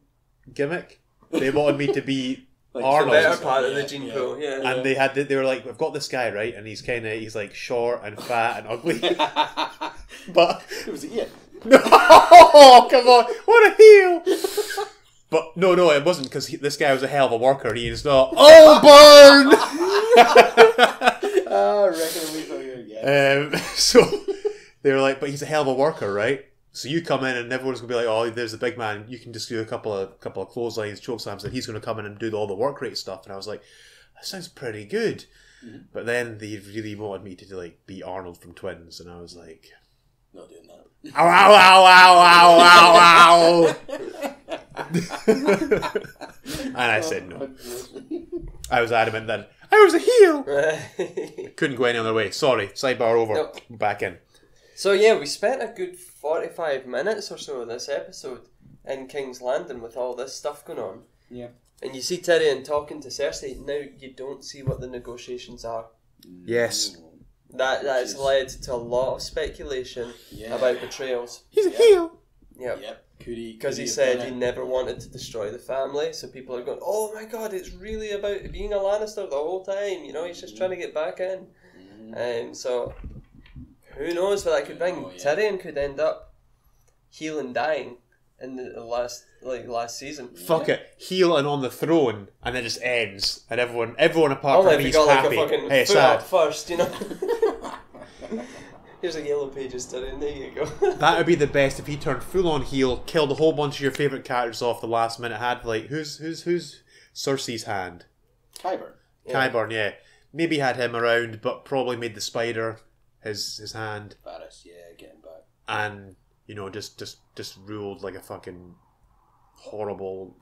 gimmick? They wanted me to be Like, the Arnold. better part of the gene yeah. pool. Yeah. and they had they were like, we've got this guy right, and he's kind of he's like short and fat and ugly, but it was yeah. no, come on, what a heel! But no, no, it wasn't because this guy was a hell of a worker. He is not. Oh, burn! Ah, reckon we yeah. Um, so they were like, but he's a hell of a worker, right? So you come in and everyone's gonna be like, oh, there's the big man. You can just do a couple of couple of clotheslines, choke slams, and he's gonna come in and do all the work rate stuff. And I was like, that sounds pretty good. Mm-hmm. But then they really wanted me to like be Arnold from Twins, and I was like, Not doing that. ow, ow, ow, ow, ow, ow, ow. and I said no. I was adamant that I was a heel. Couldn't go any other way. Sorry. Sidebar over. No. Back in. So yeah, we spent a good forty-five minutes or so of this episode in King's Landing with all this stuff going on. Yeah. And you see Tyrion talking to Cersei. Now you don't see what the negotiations are. Yes. That that has led to a lot of speculation Yeah. about betrayals. He's a Yeah. heel. Yep. Yep. Could he? Because could he said he never wanted to destroy the family, so people are going, "Oh my god, it's really about being a Lannister the whole time." You know, he's just trying to get back in. Mhm. Um, so who knows what that could bring? Oh, yeah. Tyrion could end up healing, dying in the, the last like last season. Fuck it. Heel and on the throne, and then it just ends, and everyone, everyone apart Only from if me is got like happy. a fucking hey, foot sad. up first, you know. Here's a yellow pages Tyrion. There you go. That would be the best if he turned full on heel, killed a whole bunch of your favorite characters off the last minute. Had like who's who's who's Cersei's hand, Qyburn. Yeah. Qyburn, yeah. Maybe had him around, but probably made the spider his his hand, Varys, yeah, getting back. and you know just just just ruled like a fucking horrible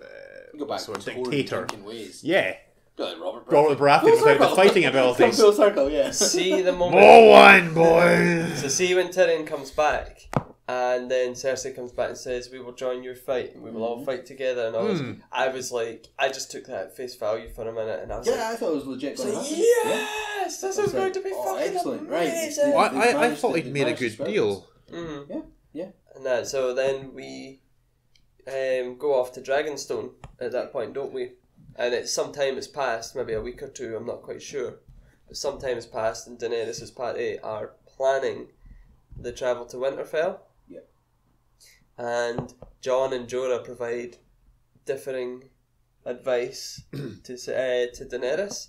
uh, Go back sort of to his dictator. ways. Yeah, like Robert Robert Baratheon Full without the fighting abilities. full circle, yeah. see the moment. More wine, boys. So see when Tyrion comes back, and then Cersei comes back and says, "We will join your fight, and we will all fight together." And I was, Hmm. I was like, I just took that at face value for a minute, and I was like, Yeah, I thought it was legit. It's Going like, to happen. Yeah. yes, this is was going to be oh, fucking excellent, right, it's amazing. the- I, I, I thought to- he'd made a good deal. Mhm. Yeah, yeah. And that, so then we um, go off to Dragonstone at that point, don't we? And it's some time has passed, maybe a week or two, I'm not quite sure. But some time has passed, and Daenerys' party are planning the travel to Winterfell. Yep. And Jon and Jorah provide differing advice to uh, to Daenerys,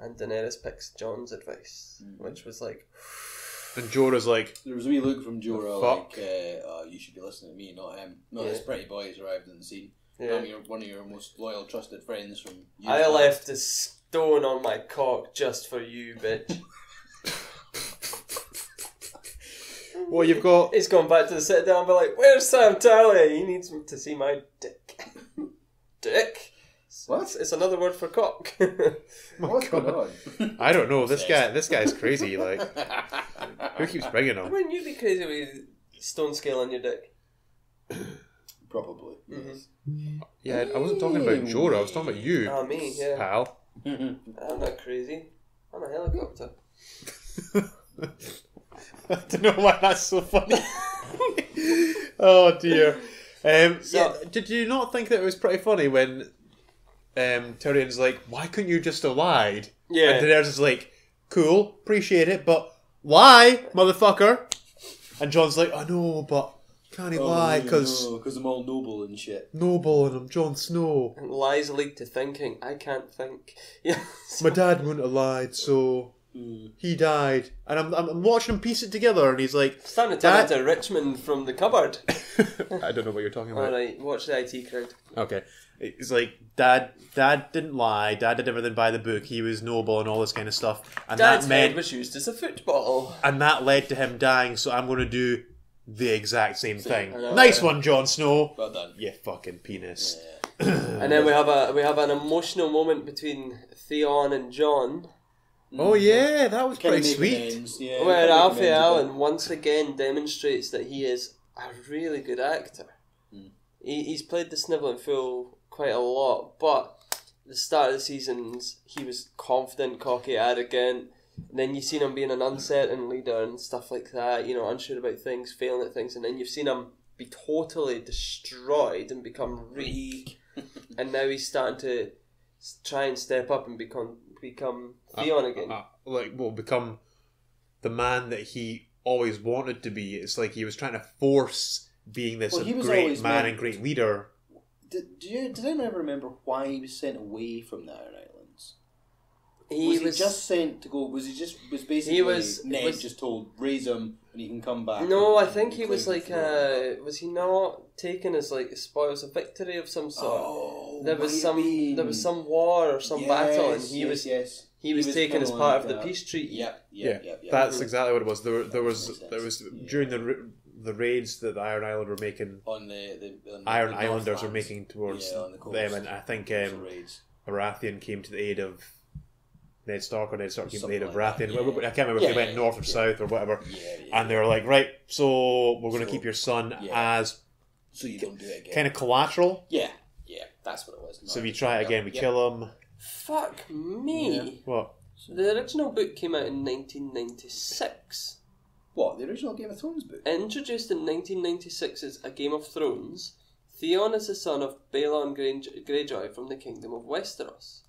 and Daenerys picks Jon's advice, which was like, And Jorah's like, There was a wee look from Jorah Fuck. like, uh, oh, you should be listening to me, not him. Not his Yeah. pretty boy has arrived on the scene. yeah. I'm your, one of your most loyal, trusted friends from years I back." left a stone on my cock just for you, bitch. well, you've got He's gone back to the sit down and be like, Where's Sam Tarly? He needs to see my dick. dick? What? It's, it's another word for cock. What's going on? I don't know. This guy, this guy's crazy. Like, who keeps bringing him? Wouldn't you be crazy with stone scale on your dick? Probably. Mm-hmm. Yeah, I wasn't talking about Jorah. I was talking about you, Ah, me, yeah. pal. I'm not crazy. I'm a helicopter. I don't know why that's so funny. oh dear. Um, So- yeah, did you not think that it was pretty funny when um, Tyrion's like, "Why couldn't you just have lied?" Yeah. And Daenerys is like, "Cool, appreciate it, but lie, motherfucker." And Jon's like, "I know, but can't he lie? Because because I'm all noble and shit. noble and I'm Jon Snow. And lies lead to thinking. I can't think. Yeah. My dad wouldn't have lied, so he died." And I'm, I'm, I'm watching him piece it together, and he's like, Starting to turn into Richmond from the cupboard. "I don't know what you're talking about." Alright, watch the IT crowd. Okay. It's like dad dad didn't lie, dad did everything by the book, he was noble and all this kind of stuff. And Dad's that head meant was used as a football. and that led to him dying, so I'm gonna do the exact same thing. I know, nice yeah. one, Jon Snow. Well done. You fucking penis. And then we have a we have an emotional moment between Theon and Jon, Oh mm-hmm. yeah, that was pretty sweet. Yeah, where kinda Alfie making ends a bit. Allen once again demonstrates that he is a really good actor. Hmm. He, he's played the Sniveling Fool quite a lot, but the start of the seasons he was confident, cocky, arrogant. And then you've seen him being an uncertain leader and stuff like that, you know, unsure about things, failing at things, and then you've seen him be totally destroyed and become weak. and now he's starting to try and step up and become become Theon again. Uh, like will become the man that he always wanted to be. It's like he was trying to force being this Well, he was great man meant- and great leader. Did, do you, did anyone ever remember why he was sent away from the Iron Islands? He was, was he just sent to go? Was he just was basically? was- Ned was- just told raise him and he can come back. No, and- I think he was like, the uh, was he not taken as like spoils of victory of some sort? Oh, there was some, have been. there was some war or some battle, and he yes, was yes. he was taken kinda as part of the that. peace treaty. Yep, Yeah, yep, yep, yep. that's exactly what it was. There, were- there was, there was Yeah. during the the raids that the Iron Island were making. on the, the on the Iron the Islanders were making towards Yeah, the them, and I think Coastal um, raids. Baratheon came to the aid of Ned Stark, or Ned Stark came to the aid of Something like that, Baratheon. yeah. I can't remember if Yeah, they went yeah, north or yeah. south or whatever. Yeah, yeah. And they were like, right, so we're going to So- keep your son yeah. as so you don't do it again. kind of collateral. Yeah, yeah, that's what it was. So if you try it again, we Yep. kill him. Fuck me. Yeah. What? The original book came out in 1996. What the original Game of Thrones book? Introduced in 1996 as A Game of Thrones, Theon is the son of Balon Greyj- Greyjoy from the Kingdom of Westeros.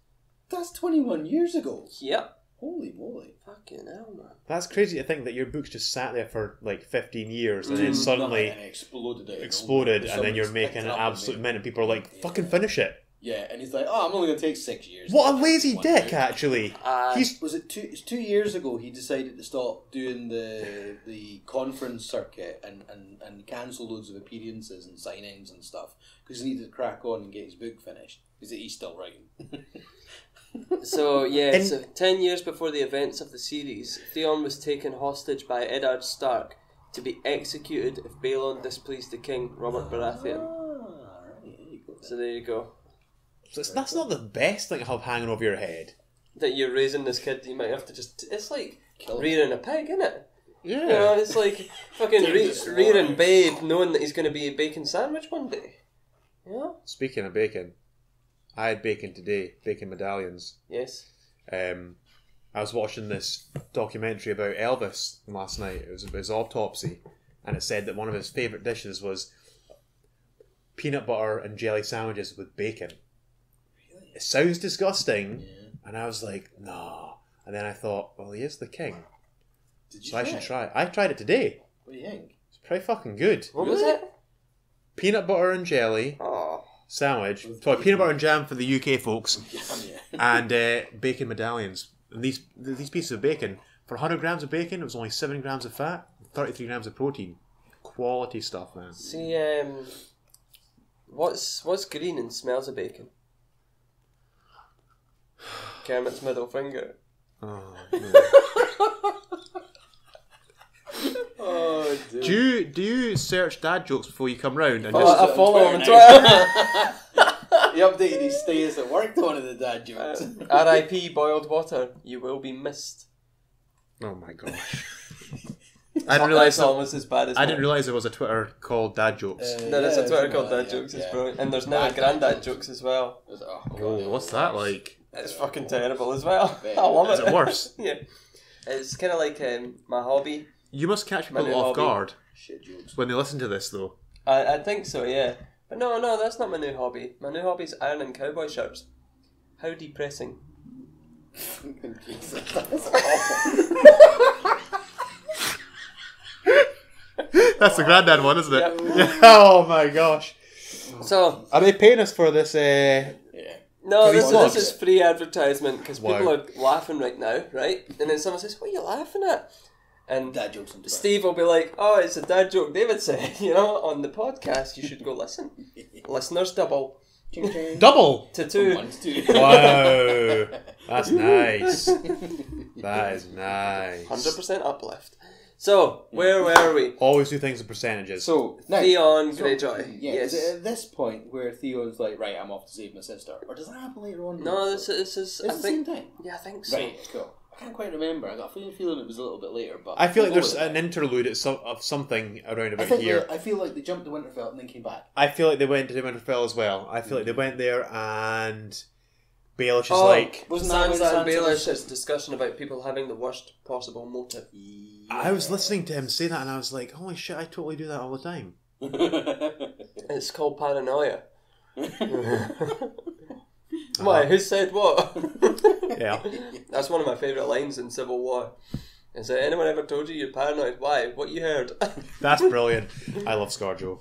That's twenty one years ago. Yep. Holy moly! Fucking hell, man. That's crazy to think that your book's just sat there for like 15 years and then Mm. suddenly Nothing, and it exploded. Out exploded, and then you're making an it up and absolute mint, and people are like, Yeah. fucking finish it. Yeah, and he's like, "Oh, I'm only going to take six years." What a lazy One dick, book. actually. Uh, He's Was it two? It's two years ago. He decided to stop doing the the conference circuit and and and cancel loads of appearances and signings and stuff because he needed to crack on and get his book finished. Because he's still writing. So yeah, And- so ten years before the events of the series, Theon was taken hostage by Eddard Stark to be executed if Balon displeased the king, Robert Baratheon. Ah, right, there. So there you go. So it's, that's not the best thing to have hanging over your head. That you're raising this kid, you might have to just. It's like Kill him. rearing a pig, isn't it? Yeah. You know, it's like fucking re- rearing Babe, knowing that he's going to be a bacon sandwich one day. Yeah. Speaking of bacon, I had bacon today, bacon medallions. Yes. Um, I was watching this documentary about Elvis last night. It was his autopsy, and it said that one of his favourite dishes was peanut butter and jelly sandwiches with bacon. Really? It sounds disgusting, Yeah. and I was like, no. And then I thought, well, he is the king, Did you so I should it? try. it. I tried it today. What do you think? It's pretty fucking good. What was it? Peanut butter and jelly, Oh. Sandwich. Sorry, peanut butter and jam for the UK folks, and uh, bacon medallions. And these these pieces of bacon for 100 grams of bacon, it was only seven grams of fat, 33 grams of protein. Quality stuff, man. See, um, what's what's green and smells of bacon? Kermit's middle finger. Oh, man. Oh, do you do you search dad jokes before you come round and Oh, just I follow him on Twitter Twitter. He updated his status at work to one of the dad jokes. R.I.P. boiled water. You will be missed. oh my gosh. I didn't realize That's almost as bad as I didn't mine. realize there was a Twitter called dad jokes. Uh, There is yeah, a Twitter something called like Dad that, Jokes. It's yeah. brilliant, and there's now a Bad Granddad Dad Jokes as well. Oh, God, oh, what's that like? It's fucking terrible as well. Bet. I love Is it. it worse? yeah, it's kind of like um, my hobby. You must catch people My off hobby. guard Shit jokes. when they listen to this, though. I, I think so, yeah. But no, no, that's not my new hobby. My new hobby is ironing cowboy shirts. How depressing. Jesus, that's awful. That's the granddad one, isn't it? Yep. oh my gosh. So, Are they paying us for this? Uh... No, Free this, plugs. this is free advertisement because people Wow. are laughing right now, right? And then someone says, What are you laughing at? And Dad jokes on Twitter. Steve will be like, "Oh, it's a dad joke." David said, "You know, on the podcast, you should go listen." Listeners double Ching, ching. Double. to two. One, two. Wow, that's nice. That is nice. Hundred percent uplift. So where were we? Always do things in percentages. So, now, Theon so- Greyjoy. Yeah, yes. is it at this point where Theo's like, right, I'm off to save my sister? Or does that happen later on? in the No, this episode? is, this is. It's I the think. same time. Yeah, I think so. Right, cool. I can't quite remember. I got a feeling, feeling it was a little bit later, but I feel like there's an interlude at some, of something around I about think here. they- I feel like they jumped to Winterfell and then came back. I feel like they went to Winterfell as well. I feel like they mm-hmm. went there and Baelish is Oh, like. Wasn't that when Sansa and Sansa Baelish was- is discussion about people having the worst possible motive. I was listening to him say that and I was like, holy shit, I totally do that all the time. It's called paranoia. Why? Uh-huh. Who said what? Yeah. That's one of my favourite lines in Civil War. Is that anyone ever told you you're paranoid? Why? What you heard? That's brilliant. I love Scarjo.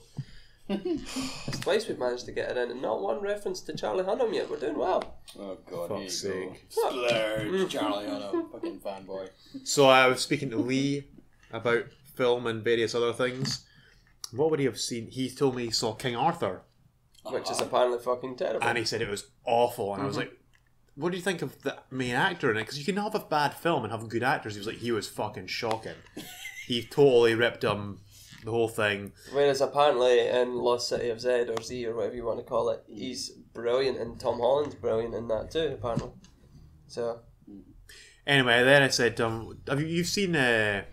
Twice we've managed to get it in, and not one reference to Charlie Hunnam yet. We're doing well. oh god, Fuck's here you go. sake. Splurge, Charlie Hunnam, fucking fanboy. So I was speaking to Lee about film and various other things. What would he have seen? He told me he saw King Arthur Which is apparently fucking terrible. and he said it was awful. And I was like, what do you think of the main actor in it? Because you can have a bad film and have good actors. He was like, he was fucking shocking. he totally ripped him, the whole thing. Whereas apparently in Lost City of Z or Z or whatever you want to call it, he's brilliant, and Tom Holland's brilliant in that too. Apparently, so Anyway, then I said, um, have you you've seen uh,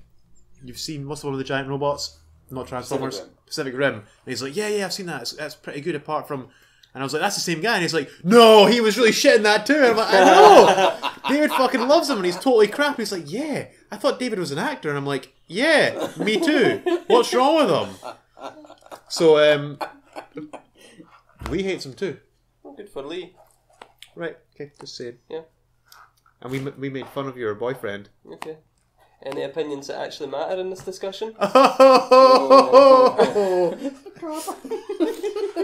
you've seen what's the one with the giant robots? Not Transformers, Pacific Rim. Pacific Rim. And he's like, yeah, yeah, I've seen that. It's, that's pretty good. Apart from, and I was like, that's the same guy. And he's like, no, he was really shitting that too. And I'm like, I know. David fucking loves him, and he's totally crap. And he's like, yeah, I thought David was an actor, and I'm like, yeah, me too. What's wrong with him? So, um, Lee hates him too. well, good for Lee. Right? Okay, just saying. Yeah. And we we made fun of your boyfriend. Okay. Any opinions that actually matter in this discussion? I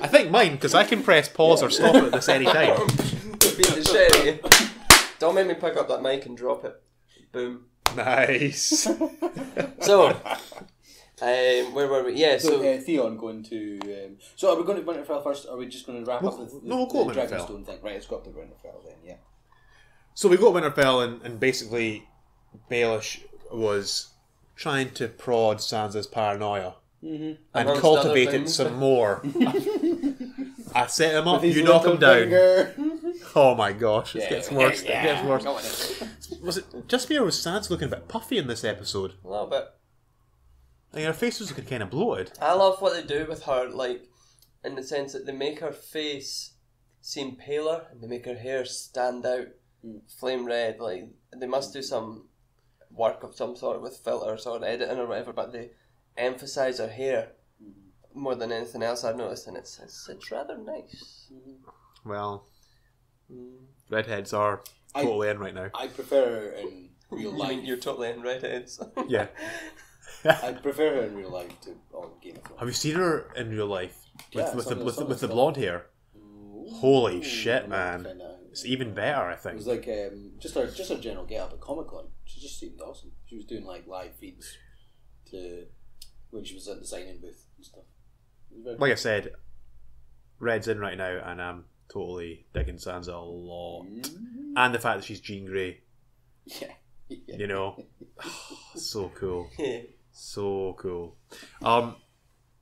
think mine, because I can press pause or stop at this any time. Beat the shit out of you. Don't make me pick up that mic and drop it. Boom. Nice. So, um, where were we? Yeah, So, so uh, Theon going to. Um, so, are we going to Winterfell first, or are we just going to wrap up We'll- with no, we'll go the Winterfell. Dragonstone thing? Right, let's go up to Winterfell then, yeah. So we got Winterfell, and, and basically, Baelish was trying to prod Sansa's paranoia mm-hmm. and Amongst cultivate it some more. I set him up, you knock him down. finger. Oh my gosh, it Yeah, gets yeah, worse. yeah. It gets worse. Go on then. Was it just me or was Sansa looking a bit puffy in this episode? a little bit. I mean, her face was looking kind of bloated. I love what they do with her, like in the sense that they make her face seem paler and they make her hair stand out, mm. flame red. Like they must do some work of some sort with filters or editing or whatever, but they emphasize her hair more than anything else I've noticed, and it's it's, it's rather nice. Well, Mm. redheads are I- totally in right now. I prefer her in real You life. mean you're totally in redheads? Yeah. I prefer her in real life to all Game of Thrones. Have you seen her in real life with, Yeah, with, the, some of the- with, the, with the the blonde hair? Holy shit, man! It's even better, I think. It was like um, just her just her general get up at Comic Con. She just seemed awesome. She was doing like live feeds to when she was at the signing booth and stuff. It was very Like I said, Red's in right now, and I'm totally digging Sansa a lot, Mm, and the fact that she's Jean Grey. yeah. yeah. You know, so cool. So cool. Um,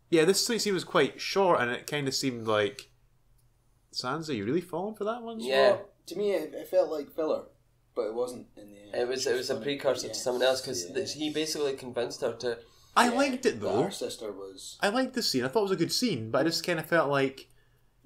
yeah, this scene was quite short, and it kind of seemed like Sansa. You really falling for that one? Yeah. To me, it, it felt like filler, but it wasn't in the end. It was it was a funny. precursor to Yes, someone else because yes. he basically convinced her to. I Yeah, liked it though. Her sister was. I liked the scene. I thought it was a good scene, but I just kind of felt like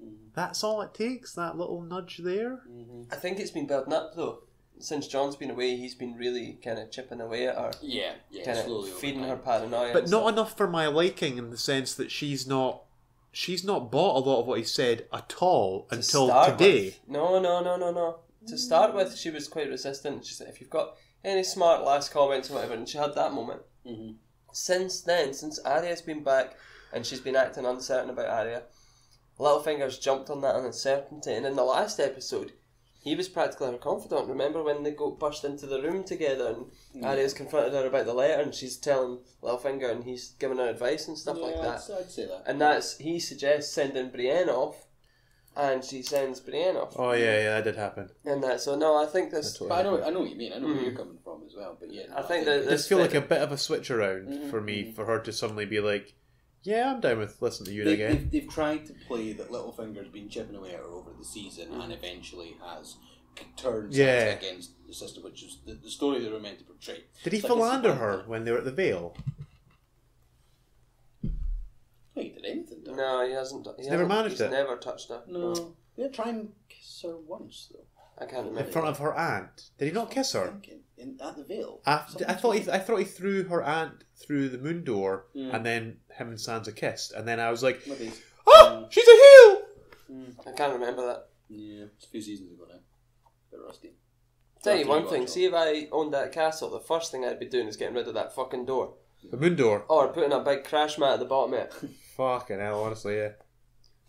Mhm. that's all it takes. That little nudge there. Mhm. I think it's been building up though. Since Jon's been away, he's been really kind of chipping away at her, Yeah, yeah, kind of feeding her paranoia. but not stuff. enough for my liking in the sense that she's not she's not bought a lot of what he said at all To until today. with. No, no, no, no, no. To start with, she was quite resistant. She said, "If you've got any smart last comments or whatever," and she had that moment. Mhm. Since then, since Arya's been back and she's been acting uncertain about Arya, Littlefinger's jumped on that uncertainty. And in the last episode, he was practically her confidant. Remember when they go burst into the room together and Arya's confronted her about the letter and she's telling Littlefinger and he's giving her advice and stuff like that. I'd, I'd say that. And that's he suggests sending Brienne off, and she sends Brienne off. Oh yeah, yeah, that did happen. And that so no, I think this. That's But I know, I know what you mean. I know where you're coming from as well. But yeah, no, I think that It this does feel like a bit of a switch around Mhm, for me mhm. for her to suddenly be like, "Yeah, I'm down with listening to you they, again." they've, they've tried to play that Littlefinger's been chipping away at her over the season and eventually has turned Yeah. Against the sister, which is the, the story they were meant to portray. Did he It's like a philander her when they were at the Vale? No, he did anything to her. No, he hasn't. He never hasn't- managed he's it. Never touched her. No. Yeah, try and kiss her once, though. I can't remember. In front of her aunt? Did he not kiss her? Thinking, In, at the Vale. After, I thought he, I thought he threw her aunt through the moon door, Mm. and then him and Sansa kissed, and then I was like, Maybe. "Ah, she's a heel!" I can't remember that. Yeah, it's a few seasons ago now. Bit rusty. Tell you one thing. See if I owned that castle, the first thing I'd be doing is getting rid of that fucking door, The moon door. or putting a big crash mat at the bottom of it. Fucking hell, honestly, yeah.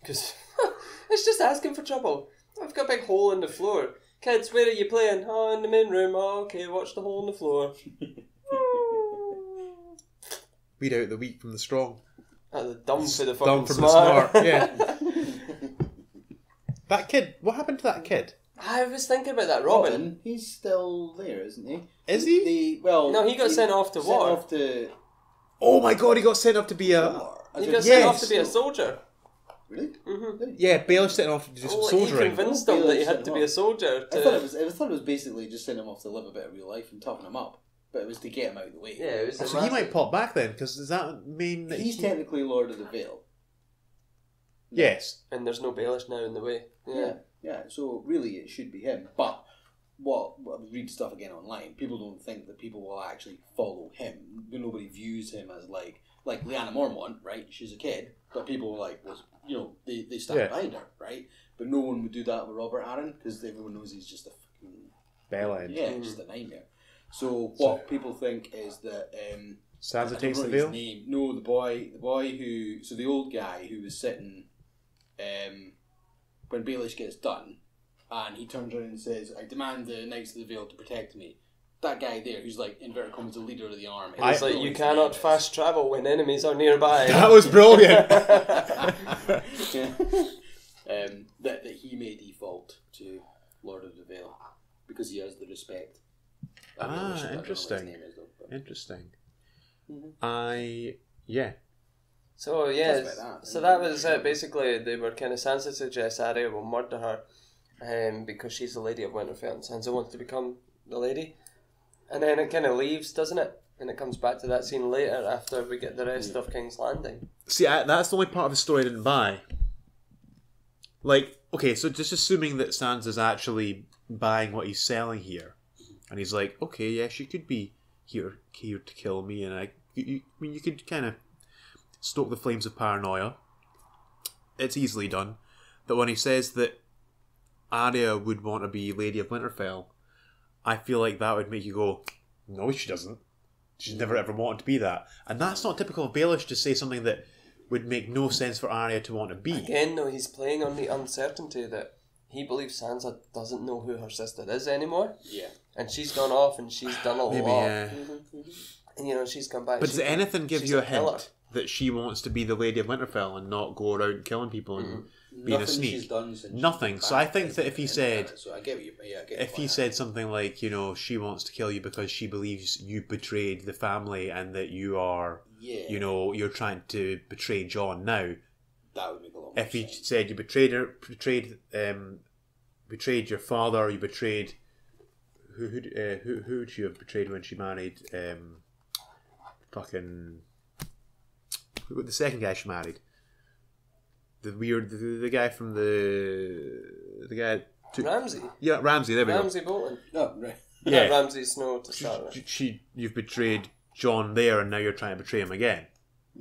Because it's just asking for trouble. I've got a big hole in the floor. Kids, where are you playing? Oh, in the main room. Oh, okay, watch the hole in the floor. Weed out the weak from the strong. Ah, the dumb for the Dumb fucking from the smart. smart, yeah. That kid, what happened to that kid? I was thinking about that, Robin. Robin, he's still there, isn't he? Is he? The, well, No, he got sent off to sent war. off to Oh my god, he got sent off to be a. war. He As got in- sent Yes. off to be a soldier. Really? Mm-hmm. Yeah, Baelish sent off to do some Oh, he soldiering. convinced them that he had to be a off. soldier. I thought it was. I thought it was basically just sending him off to live a bit of real life and toughen him up. But it was to get him out of the way. Yeah, it was a So he might pop back then, because does that mean that He's he- technically Lord of the Vale. Yes. And there's no Baelish now in the way. Yeah. yeah. So really, it should be him. But what, what I read stuff again online. People don't think that people will actually follow him. Nobody views him as like like Lyanna Mormont, right? She's a kid, but people were like, was you know, they they stand Yeah. behind her, right? But no one would do that with Robert Arryn because everyone knows he's just a fucking Bellend. yeah, Mm. just a nightmare. So what people think is that um, Sansa takes the Vale. Name. No, the boy, the boy who, so the old guy who was sitting, um, when Baelish gets done, and he turns around and says, "I demand the Knights of the Vale to protect me." That guy there, who's like inverted commas, the leader of the army. And it's I- like, you cannot fast travel when enemies are nearby. That was brilliant. Um, that that he may default to Lord of the Vale because he has the respect. I Ah, I know his interesting. name is, though, but- Interesting. Mhm. I yeah. So yeah, that. so that was it. Basically, they were kind of Sansa suggests Arya will murder her, um, because she's the lady of Winterfell, and Sansa wants to become the lady, and then it kind of leaves, doesn't it? And it comes back to that scene later after we get the rest of King's Landing. See, I, that's the only part of the story I didn't buy. Like, okay, so just assuming that Sansa's actually buying what he's selling here, and he's like, okay, yeah, she could be here, here to kill me, and I, you, I mean, you could kind of stoke the flames of paranoia. It's easily done. But when he says that Arya would want to be Lady of Winterfell, I feel like that would make you go, no, she doesn't. She's never ever wanted to be that. And that's not typical of Baelish to say something that would make no sense for Arya to want to be. Again, though, he's playing on the uncertainty that he believes Sansa doesn't know who her sister is anymore, Yeah. and she's gone off and she's done a Maybe, lot. yeah. And you know, she's come back. But does anything give you a killer. hint that she wants to be the Lady of Winterfell and not go around killing people and mm-hmm. Being Nothing a sneak? she's done since Nothing. So I think that if he said- so I get what you, yeah, get if he said something like, you know, she wants to kill you because she believes you betrayed the family and that you are, yeah, you know, you're trying to betray Jon now. that would make a lot. If he sense. said you betrayed her, betrayed, um, betrayed your father, you betrayed who who uh, who who would you have betrayed when she married um, fucking who- the second guy she married, the weird the, the guy from the the guy to, Ramsay, yeah Ramsay there we go. Ramsay Bolton, oh, right. go yeah. Ramsay Snow to start with. she, she you've betrayed Jon there and now you're trying to betray him again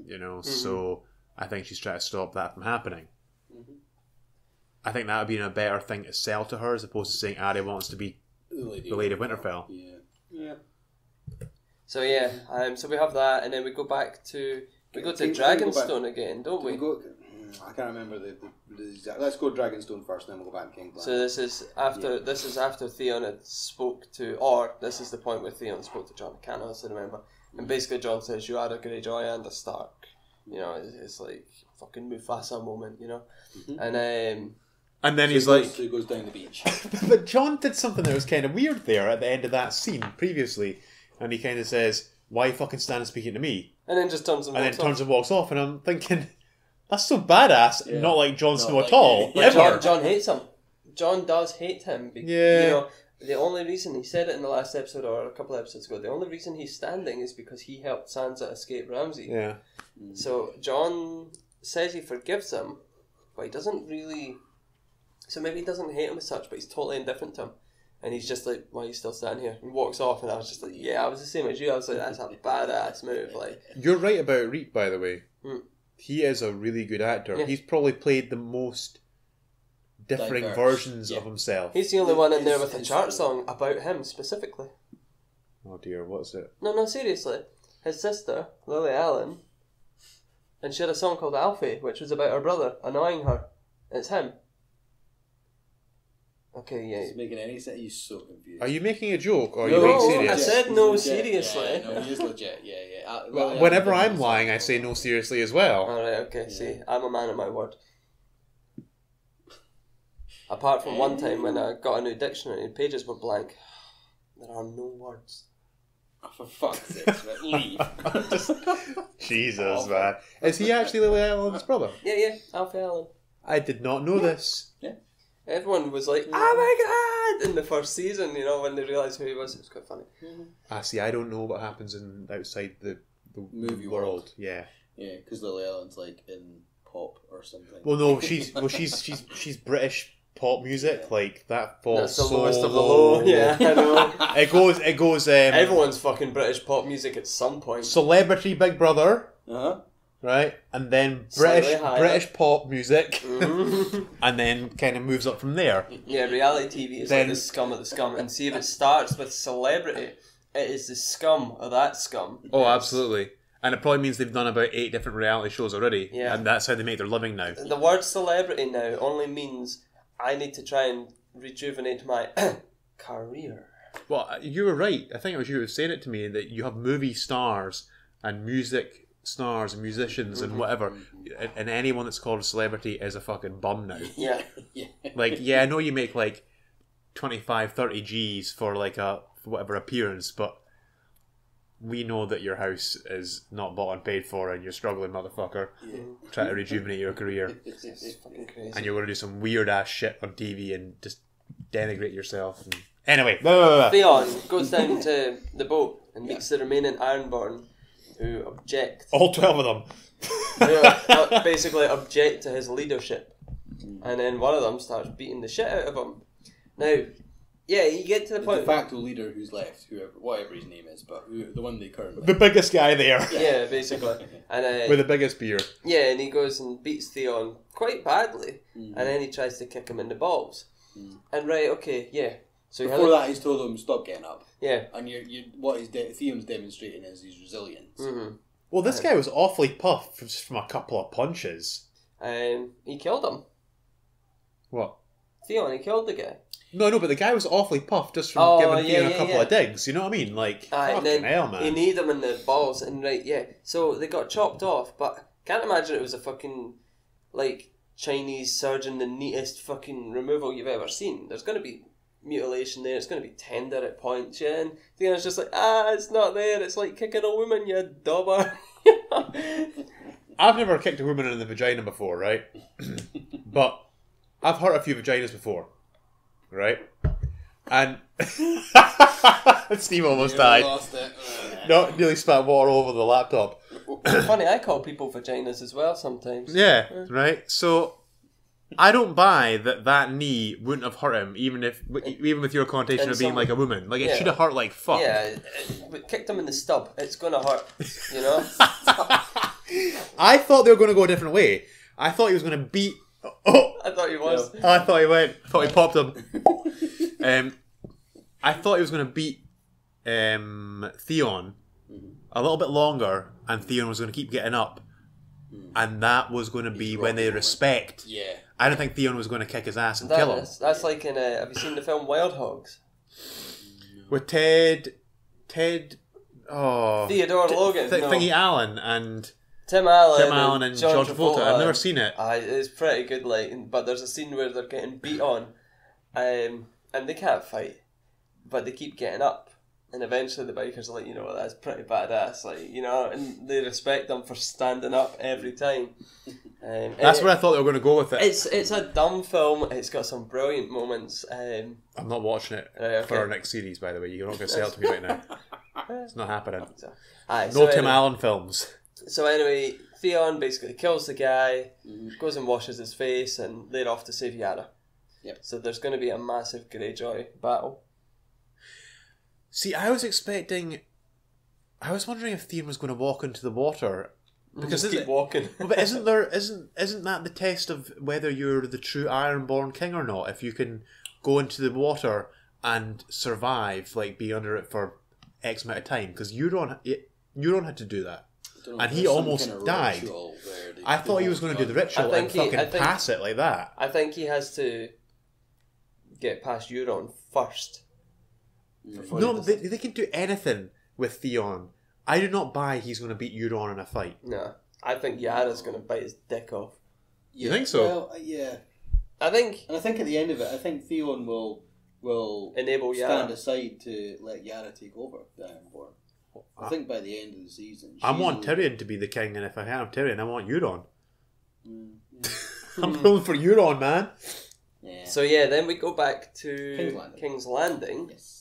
you know? Mm-hmm. So I think she's trying to stop that from happening. Mm-hmm. I think that would be a better thing to sell to her as opposed to saying ah, Arya wants to be The Lady, the Lady of Winterfell. Yeah, yeah. So yeah, um, so we have that, and then we go back to we go to Can- can go Dragonstone again, don't We we? go. I can't remember the, the, the exact. Let's go Dragonstone first, then we'll go back to King's So this is after this is after Theon had spoke to, or this is the point where Theon spoke to Jon. I can't honestly remember. And basically, Jon says, "You are a Greyjoy and a Stark." You know, it's, it's like fucking Mufasa moment, you know. And um, and then So he's he goes- like so he goes down the beach. but Jon did something that was kind of weird there at the end of that scene previously and he kind of says why you fucking stand speaking to me and then just turns and and then walks turns off. and walks off and I'm thinking that's so badass Yeah. not like Jon Snow like- at all Yeah, ever. Jon, Jon hates him. Jon does hate him. Be- Yeah. You know, the only reason he said it in the last episode or a couple of episodes ago, the only reason he's standing is because he helped Sansa escape Ramsay. yeah So Jon says he forgives him, but he doesn't really. So maybe he doesn't hate him as such, but he's totally indifferent to him. And he's just like, "Why are you still standing here?" And walks off. And I was just like, "Yeah, I was the same as you." I was like, "That's a badass move." Like, You're right about Reek, by the way. Hmm. He is a really good actor. Yeah. He's probably played the most differing Diverse, versions yeah. of himself. he's the only one in there with a chart song about him specifically. Oh dear, what's it? No, no, seriously. His sister, Lily Allen, and she had a song called Alfie, which was about her brother annoying her. It's him. Okay, yeah. He's making any sense. You're so confused. Are you making a joke or are No, you being I said no, legit. seriously. Yeah, no, he is legit. Yeah, yeah. I, Well, I- whenever I- I'm lying, I say no seriously as well. Alright, okay, see, I'm a man of my word. Apart from one time when I got a new dictionary and pages were blank. There are no words. Oh, for fuck's sake, man, leave. Jesus, man. Is he actually Lily Allen's brother? Yeah, yeah, Alfie Allen. I did not know this. Everyone was like, oh my god! In the first season, you know, when they realised who he was, it was quite funny. Ah, see, I don't know what happens in outside the, the Movie world. world. Yeah. Yeah, because Lily Allen's like in pop or something. Well, no, she's well, she's she's she's British pop music. Like that falls That's the so lowest of the low. Yeah, I know. It goes. It goes. Um, Everyone's fucking British pop music at some point. celebrity Big Brother, Uh huh. Right, and then Slightly British higher. British pop music, Mhm. and then kind of moves up from there. yeah, reality TV is Then- like the scum of the scum. And see if it starts with celebrity, it is the scum of that scum. Oh, absolutely. And it probably means they've done about eight different reality shows already. Yeah. And that's how they make their living now. The word celebrity now only means I need to try and rejuvenate my career. Well, you were right. I think it was you who said it to me that you have movie stars and music stars and musicians and mm-hmm. whatever, and, and anyone that's called a celebrity is a fucking bum now. Yeah. Yeah. Like, yeah, I know you make like 25, 30 G's for like a for whatever appearance, but we know that your house is not bought and paid for, and you're struggling, motherfucker. Trying to rejuvenate your career, It's fucking crazy. and you're going to do some weird ass shit on TV and just denigrate yourself. And... Anyway, blah, blah, blah. Theon goes down to the boat and meets the remaining Ironborn who object. all twelve of them. who uh, basically object to his leadership. And then one of them starts beating the shit out of him. Now, yeah, you get to the The point. de facto leader who's left, whoever, whatever his name is, but who, the one they currently. The biggest guy there yeah, basically. And uh, with the biggest beard. yeah, and he goes and beats Theon quite badly, Mm. and then he tries to kick him in the balls. And right, okay, yeah. So Before had, that, he's told him stop getting up, yeah. and you you what he's de- Theon's demonstrating is his resilience. hmm Well, this guy was awfully puffed just from a couple of punches. And he killed him. What? Theon, he killed the guy. No, no, but the guy was awfully puffed just from Oh, giving yeah, Theon a yeah, couple yeah. of digs. You know what I mean? Like, Aye, and fucking then hell, he man. kneed him in the balls, and right, yeah. So they got chopped off, but can't imagine it was a fucking like Chinese surgeon, the neatest fucking removal you've ever seen. There's going to be mutilation there. It's going to be tender at points, yeah. And Theon's just like, ah, it's not there. It's like kicking a woman, you dobber. I've never kicked a woman in the vagina before, right? but I've hurt a few vaginas before, right? And Steve almost died. Lost it. No, nearly spat water all over the laptop. Funny, I call people vaginas as well sometimes. Yeah, right. So I don't buy that that knee wouldn't have hurt him, even if even with your connotation And of being some- like a woman. Like it yeah. should have hurt like fuck. Yeah, it- but kicked him in the stub. It's gonna hurt, you know. I thought they were going to go a different way. I thought he was going to beat. Oh, I thought he was. I thought he went. I thought he popped him. um, I thought he was going to beat um, Theon a little bit longer, and Theon was going to keep getting up, and that was going to be when they rocking respect. Yeah. I don't think Theon was going to kick his ass and That kill him. is- that's like in a. Have you seen the film Wild Hogs? With Ted, Ted, oh, Theodore Logan. Th- no. Thingy Allen and Tim Allen. Tim Allen and John Travolta. I've never seen it. Aye, it's pretty good. Like, but there's a scene where they're getting beat on, um, and they can't fight, but they keep getting up, and eventually the bikers are like, you know, what, that's pretty badass, like you know, and they respect them for standing up every time. Um, That's where I thought they were going to go with it. It's it's a dumb film. It's got some brilliant moments. Um, I'm not watching it Right, okay. for our next series, by the way. You're not going to sell it to me right now. It's not happening. so, aye, No so Tim anyway- Allen films. So anyway, Theon basically kills the guy, Mm-hmm. goes and washes his face, and they're off to save Yara. Yep. So there's going to be a massive Greyjoy battle. See, I was expecting. I was wondering if Theon was going to walk into the water mm. because Just keep it, walking. Well, but isn't there isn't isn't that the test of whether you're the true Ironborn king or not? If you can go into the water and survive, like be under it for X amount of time, because Euron Euron had to do that. And he almost kind of died. they- I thought he was going to do the ritual and he- fucking think- pass it like that. I think he has to get past Euron first. Before he No, they, they can do anything with Theon. I do not buy he's going to beat Euron in a fight. No, I think Yara's going to bite his dick off. Yeah, think so? Well, uh, yeah. I think And I think at the end of it, I think Theon will will enable stand Yara. aside to let Yara take over the Ironborn. I think by the end of the season, I want the- Tyrion to be the king, and if I can't have Tyrion, I want Euron. Mm, yeah. I'm pulling for Euron, man. yeah. So yeah, then we go back to King's Landing. King's Landing, yes.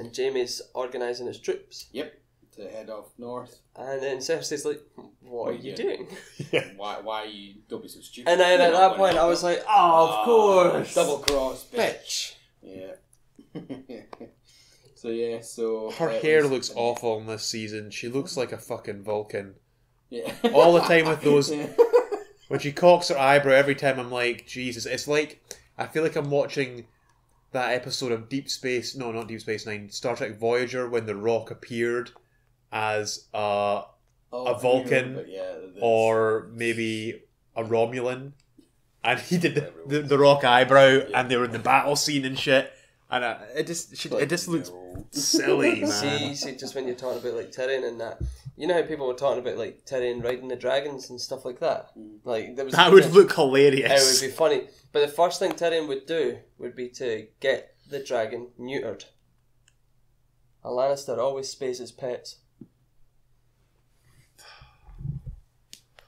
And Jaime's organising his troops, Yep. To head off north. and then Cersei's like, "What are you Yeah. doing?" Why? Why you? Don't be so stupid. And then You're at not that gonna point, I was like, "Oh, of Ah, course, Double cross, bitch." bitch. Yeah. so yeah, so Her it hair was- looks awful in this season. She looks like a fucking Vulcan. Yeah. All the time with those- Yeah. When she cocks her eyebrow every time, I'm like, Jesus. It's like I feel like I'm watching that episode of Deep Space. No, not Deep Space Nine. Star Trek Voyager when the Rock appeared as a Oh, A Vulcan yeah, or maybe a Romulan, and he did the, the, the rock eyebrow, and they were in the battle scene and shit, and uh, it just she, it just looks No. silly, man. See, see, just when you're talking about like Tyrion and that, you know how people were talking about like Tyrion riding the dragons and stuff like that. Like there was That would potential- look hilarious. It would be funny, but the first thing Tyrion would do would be to get the dragon neutered. A Lannister always spays his pets.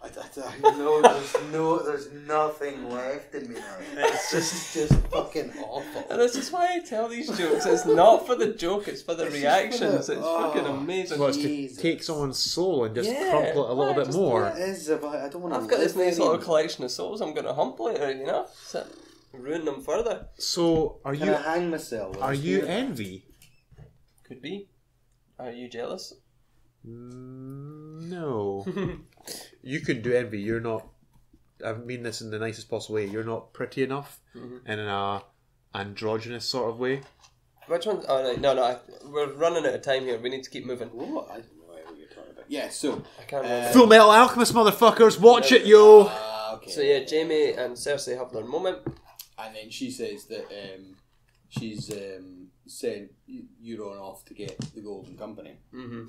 I, I, I know there's no, there's nothing left in me now. It's just, just fucking awful. And this is why I tell these jokes. It's not for the joke; it's for the It's just reactions. for the- it's oh. fucking amazing. well, it's to take someone's soul and just Yeah, crumple it a little why bit just more. It is about. I don't want to. I've got this nice little collection of souls. I'm going to hump later, you know, so ruin them further. So, are Can you I hang myself? are you envy? Could be. Are you jealous? Mm, No, you could do envy. You're not. I mean this in the nicest possible way. You're not pretty enough Mhm. in a androgynous sort of way. Which one? Oh no, no, no! I, we're running out of time here. We need to keep moving. What? I don't know what you're talking about. Yeah. So. I can't Uh. Full Metal Alchemist, motherfuckers! Watch it, yo. Uh, okay. So yeah, Jaime and Cersei have their moment. and then she says that um, she's um, sent Eu- Euron off to get the Golden Company hmm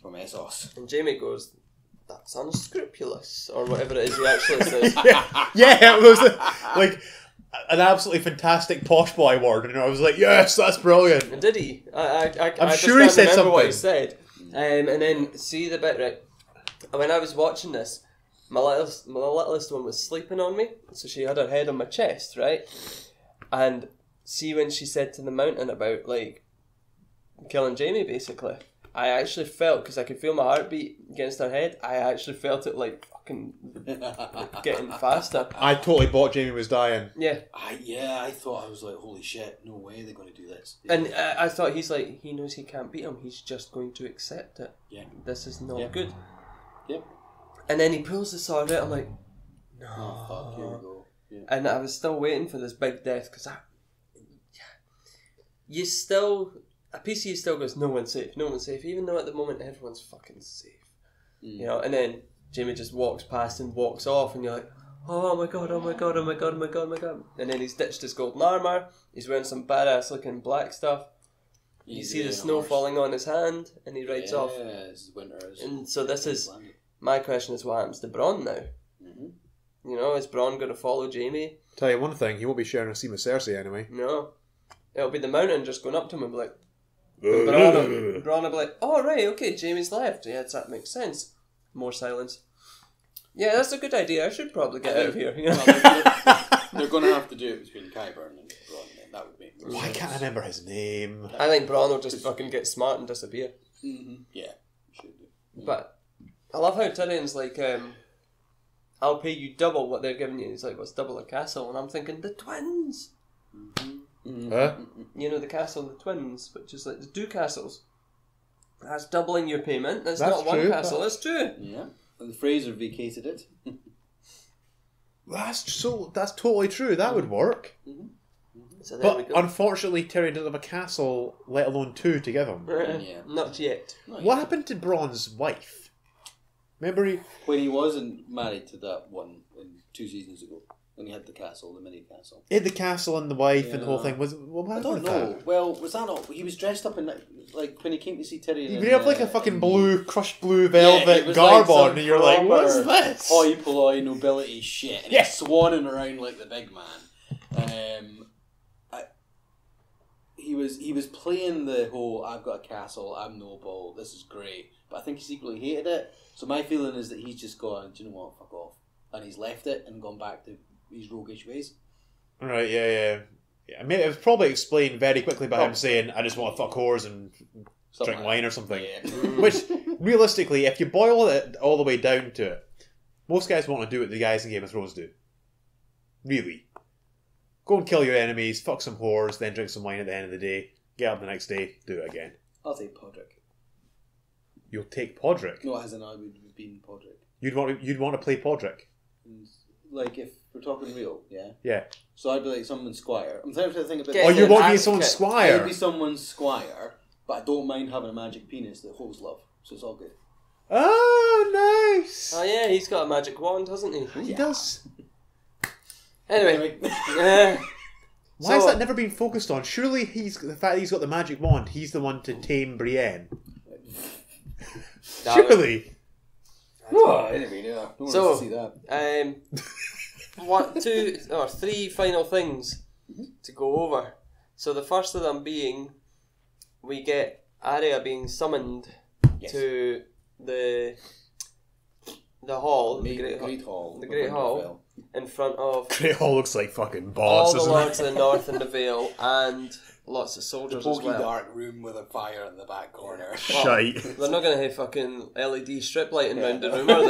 from Essos. And Jaime goes, "That's unscrupulous," or whatever it is he actually says. yeah, yeah, it was like an absolutely fantastic posh boy word, and I was like, yes, that's brilliant. And did he? I, I, I, I'm I just sure he said remember what he said. Um, and then see the bit right. When I was watching this, my littlest, my littlest one was sleeping on me, so she had her head on my chest, right? And see when she said to the mountain about like killing Jaime, basically. I actually felt because I could feel my heartbeat against her head. I actually felt it like fucking getting faster. I totally bought Jaime was dying. Yeah, I, yeah, I thought I was like, holy shit, no way they're going to do this. And uh, I thought he's like, he knows he can't beat him. He's just going to accept it. Yeah. This is not Yeah. good. Yep. And then he pulls the sword out. I'm like, Oh, fuck, here we go. Yeah. and I was still waiting for this big death because I, you still, a PC still goes, no one's safe, no one's safe, even though at the moment everyone's fucking safe. Mm. You know, and then Jaime just walks past and walks off, and you're like, oh my god, oh my god, oh my god, oh my god, oh my god. And then he's ditched his golden armour, he's wearing some badass looking black stuff. You Easy see the snow horse. falling on his hand, and he rides yeah, off. this is winter. is- And so this is Landed. my question: Is what happens to Bronn now? Mhm. You know, is Bronn going to follow Jaime? Tell you one thing, he won't be sharing a scene with Cersei anyway. No, it'll be the Mountain just going up to him and be like, Bronn, Bronn will be like, "Oh right, okay, Jaime's left. Yeah, that makes sense." More silence. Yeah, that's a good idea. I should probably get out of here. You know? Well, they're, they're going to have to do it between Qyburn and Bronn. then. That would make more Why sense. can't I remember his name? I think Bronn will just fucking get smart and disappear. Mhm. Yeah, should do. But I love how Tyrion's like, um, "I'll pay you double what they're giving you." He's like, "What's double a castle?" And I'm thinking, the twins. Mm-hmm. Huh? you know the castle and the twins, which is like the two castles. That's doubling your payment. That's, That's not one true. castle. That's two. Yeah, and the Fraser vacated it. That's so. That's totally true. That would work. Mm-hmm. Mm-hmm. So there we But unfortunately, Terry doesn't have a castle, let alone two, to give him. Yeah. Not yet. What happened to Bronn's wife? Remember, he, When he wasn't married to that one in two seasons ago, when he had the castle, the mini castle. he had the castle and the wife and the whole Yeah. thing. Was well, what I happened don't with know. that? Well, was that not? He was dressed up in like, like when he came to see Tyrion. You in, have like uh, a fucking in- blue, crushed blue velvet it was garb like on, and you're like, what's proper this? Hoi polloi nobility shit. And Yeah. he's swanning around like the big man. Um, I, he was he was playing the whole "I've got a castle, I'm noble, this is great," but I think he secretly hated it. So my feeling is that he's just gone, do you know what, fuck off, and he's left it and gone back to his roguish ways. Right, yeah, yeah. yeah. I mean, it was probably explained very quickly by him Oh. saying, I just want to fuck whores and Something drink like wine or something. Yeah. Which, realistically, if you boil it all the way down to it, most guys want to do what the guys in Game of Thrones do. Really. Go and kill your enemies, fuck some whores, then drink some wine at the end of the day, get up the next day, do it again. I'll take Podrick. You'll take Podrick. No, as in I would have been Podrick. You'd want to, you'd want to play Podrick. And, like if we're talking real, yeah. Yeah. So I'd be like someone's squire. I'm trying to think about. Get Or Yeah, you want to be advocate. someone's I'd squire. be someone's squire, but I don't mind having a magic penis that holds love, so it's all good. Oh, nice. Oh yeah, he's got a magic wand, hasn't he? He does. Anyway, uh, Why has So- that never been focused on? Surely he's the fact that he's got the magic wand. He's the one to tame Brienne. that was- Surely. Oh, anyway, yeah. No one So- wants to see that. um, one, two, or three final things to go over. So the first of them being, we get Arya being summoned Yes. to the the hall, the Great, great, great hall. the Great Hall. In front of Great hall looks like fucking all boss, the doesn't lords of the north in the Vale and lots of The soldiers as pokey well. dark room with a fire in the back corner. Shite. They're not going to have fucking LED strip lighting round the room, are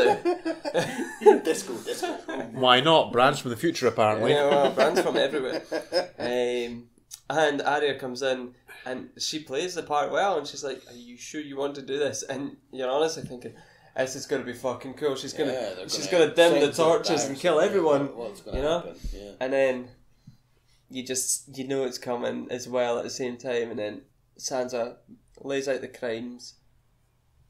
they? disco, disco. Why not? Brands from the future, apparently. Yeah, well, brands from everywhere. Um, and Arya comes in and she plays the part well, and she's like, "Are you sure you want to do this?" And you're honestly thinking, "This is going to be fucking cool. She's gonna, Yeah, they're she's gonna going dim the torches and kill everyone." What's gonna you know? happen? Yeah. And then you just you know it's coming as well at the same time, and then Sansa lays out the crimes,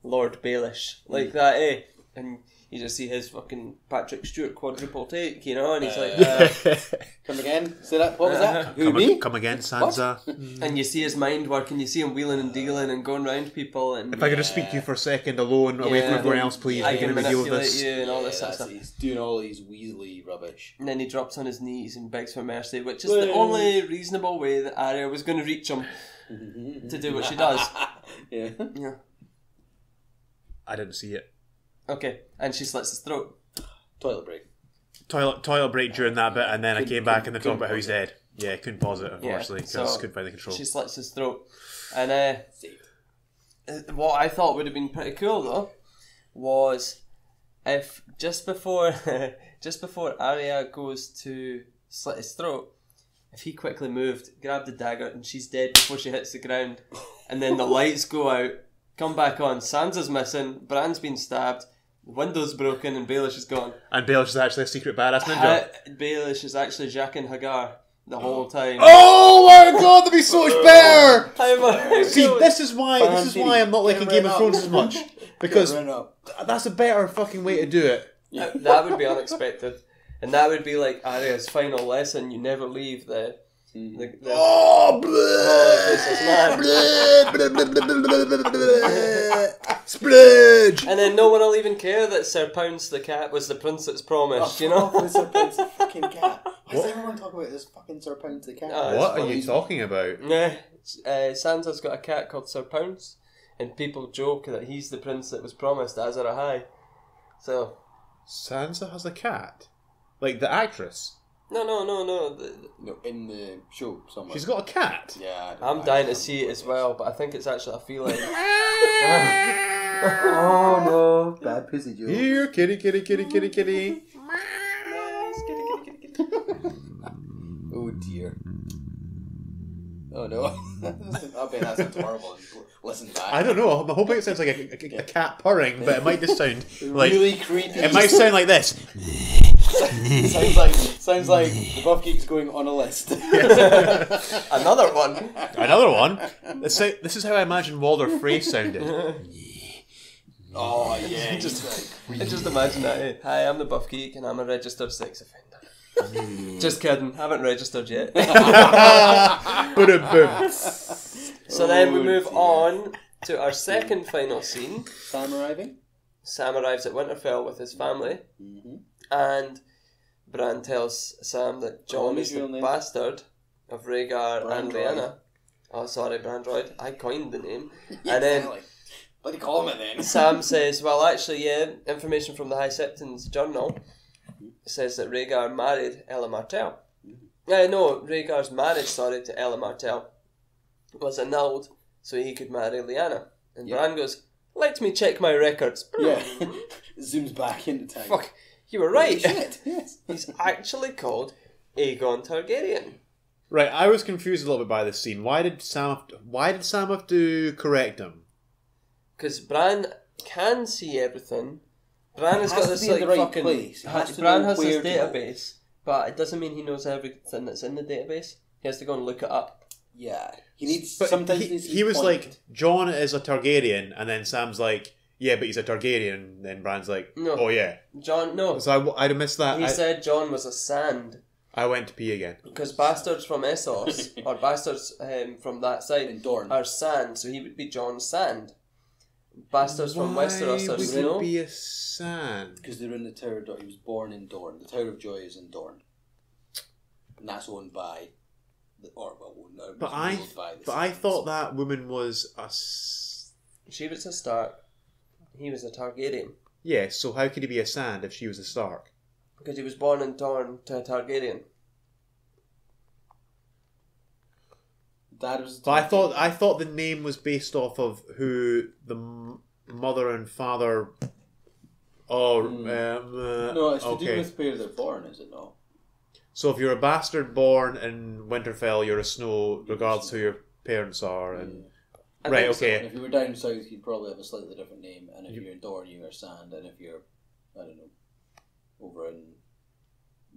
Lord Baelish, like that, eh? And you just see his fucking Patrick Stewart quadruple take, you know, and he's like, uh, Come again? Say that. What was that? Who come, me? come again, Sansa. and you see his mind working, you see him wheeling and dealing and going round people, and If I could just speak to you for a second alone, away from everyone else, please. I we can can deal with manipulate this. you and all Yeah, this sort of stuff. He's doing all these Weasley rubbish. And then he drops on his knees and begs for mercy, which is the only reasonable way that Arya was going to reach him to do what she does. yeah. Yeah. I didn't see it. Okay, and she slits his throat. Toilet break. Toilet toilet break during that bit, and then I Couldn't- came back and they couldn't- talked about how he's dead. Yeah, couldn't pause it unfortunately because so couldn't find the control. She slits his throat, and uh, Uh, what I thought would have been pretty cool though was if just before just before Arya goes to slit his throat, if he quickly moved, grabbed the dagger, and she's dead before she hits the ground, and then the lights go out, come back on, Sansa's missing, Bran's been stabbed, the window's broken, and Baelish is gone. And Baelish is actually a secret badass ninja. Uh, Baelish is actually Jaqen H'ghar the whole time. oh my god, that'd be so much better! See, this is why this is why I'm not liking Game of Thrones as much because that's a better fucking way to do it. That- that would be unexpected, and that would be like Arya's final lesson. You never leave the the, the Oh, Splurge! and then no one will even care that Sir Pounce the cat was the prince that's promised. You know. Oh, Sir Pounce the fucking cat. Why does everyone talk about this fucking Sir Pounce the cat? Ah, What it's are you talking about? Yeah, uh, Sansa's got a cat called Sir Pounce, and people joke that he's the prince that was promised Azor Ahai. So Sansa has a cat, like the actress. No, no, no, no. The, No, in the show somewhere. She's got a cat. Yeah. I don't I'm dying to see it as well, but I think it's actually a feeling. Oh no, bad pussy joke. Here, kitty, kitty, kitty, kitty, kitty. Oh dear. Oh no. I bet that sounds horrible. Listen back. I don't know. I'm hoping it sounds like a, a, a cat purring, but it might just sound like really creepy. it might sound like this. sounds like sounds like the buff geek's going on a list. Another one. Another one. This, is- this is how I imagine Walder Frey sounded. oh yeah, Just- just I just imagine that. eh? Hi, I'm the Buff Geek, and I'm a registered sex offender. Just kidding. Haven't registered yet. boom, boom. so then we Oh, move dear. on to our second final scene. Sam arriving. Sam arrives at Winterfell with his family, Mm-hmm. and Bran tells Sam that Jon is the bastard of Rhaegar and Brandroid. Lyanna. Oh, sorry, Brandroid. I coined the name. Yeah, and then exactly. Bloody call him it then. Sam says, well, actually, yeah, information from the High Septon's journal says that Rhaegar married Elia Martell. Uh, no, Rhaegar's marriage, sorry, to Elia Martell was annulled so he could marry Lyanna. And Yeah. Bran goes, let me check my records. Yeah. Zooms back into time. Fuck, you were right. Shit. Yes. He's actually called Aegon Targaryen. Right, I was confused a little bit by this scene. Why did Sam? Have to, why did Sam have to correct him? Because Bran can see everything. Bran has, Has got this like the right fucking. place. Has Bran has this where to database, but it doesn't mean he knows everything that's in the database. He has to go and look it up. Yeah. He needs But sometimes he, needs he was pointed. like, Jon is a Targaryen, and then Sam's like, yeah, but he's a Targaryen. Then Bran's like, No. oh yeah. Jon, no. So i'd have missed that. He I, said Jon was a sand I went to pee again. because bastards from Essos or bastards um, from that side in Dorne. are sand, so he would be Jon Sand. Bastards from Why Westeros are would snow. it be a sand? Because they're in the Tower of Dorne. He was born in Dorne. The Tower of Joy is in Dorne. And that's owned by. The, or, well, owned, no, But it's I, owned by the but I Scots. thought that woman was a. s- She was a Stark. He was a Targaryen Yeah, so how could he be a sand if she was a Stark? because he was born in Dorne to a Targaryen. Dad was. But I thought I thought the name was based off of who the m- mother and father. Oh, Hmm. um, uh, No, it's to okay. do with where they're born, is it not? So if you're a bastard born in Winterfell, you're a Snow, regardless who your parents are. And I right, so. okay. And if you were down south, you'd probably have a slightly different name. And if you're in Dorne, you're Sand. And if you're, I don't know, over in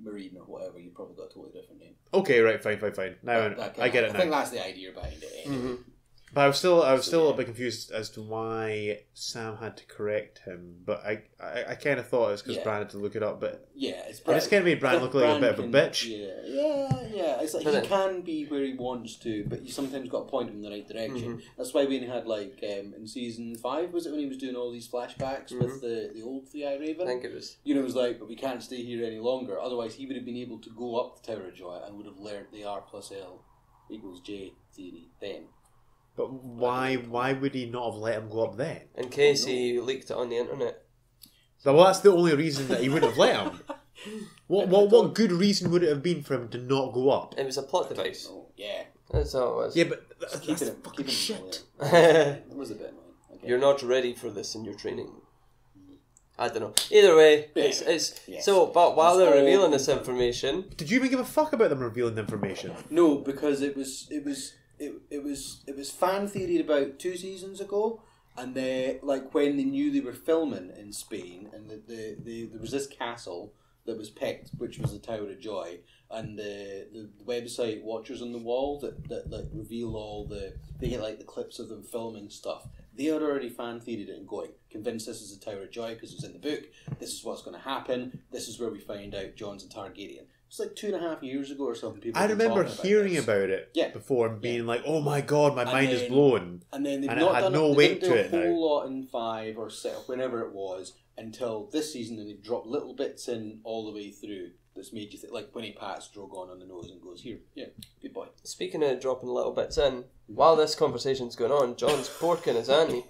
Meereen or whatever, you probably got a totally different name. Okay, right, fine, fine, fine. Now That- that I, I get it I think that's the idea behind it. Anyway. hmm But I was still, I was still a bit confused as to why Sam had to correct him. But I, I, I kind of thought it was because Yeah. Bran had to look it up. But Yeah, it's it just kind of made Bran look like a bit of a bitch. Yeah, yeah, yeah. It's like But he then- can be where he wants to, but you sometimes got to point him in the right direction. Mhm. That's why when he had like um, in season five, was it when he was doing all these flashbacks with the the old Three Eye Raven? I think it was. you know, it was like, but we can't stay here any longer. Otherwise, he would have been able to go up the Tower of Joy and would have learned the R plus L equals J theory then. But why, why would he not have let him go up then? In case he leaked it on the internet. So, well, that's the only reason that he wouldn't have let him. What, what, what good reason would it have been for him to not go up? It was a plot device. Oh, yeah. That's all it was. Yeah, but th- that's Keeping it, fucking keeping shit. It, it was a bit annoying. Okay. You're not ready for this in your training. I don't know. Either way, it's, it's Yes. so. But while It's they're all- revealing this information, Did you even give a fuck about them revealing the information? No, because it was it was it, it was it was fan theory about two seasons ago, and they like when they knew they were filming in Spain, and the, the, the there was this castle that was picked, which was the Tower of Joy, and the, the website Watchers on the Wall that that like reveal all the they get like the clips of them filming stuff. They had already fan theoried it and going convinced this is the Tower of Joy because it's in the book. This is what's going to happen. This is where we find out Jon's a Targaryen. It's like two and a half years ago or something. People I remember about hearing this. about it Yeah. before and being like, "Oh my god, my And mind is blown." And then they've And it not had done no they weight didn't to a it now. whole lot in five or six, whenever it was, until this season, and they've dropped little bits in all the way through. That's made you think, like when he pats Drogon on the nose and goes, "Here, yeah, good boy." speaking of dropping little bits in, mm-hmm. while this conversation's going on, Jon's porking his auntie.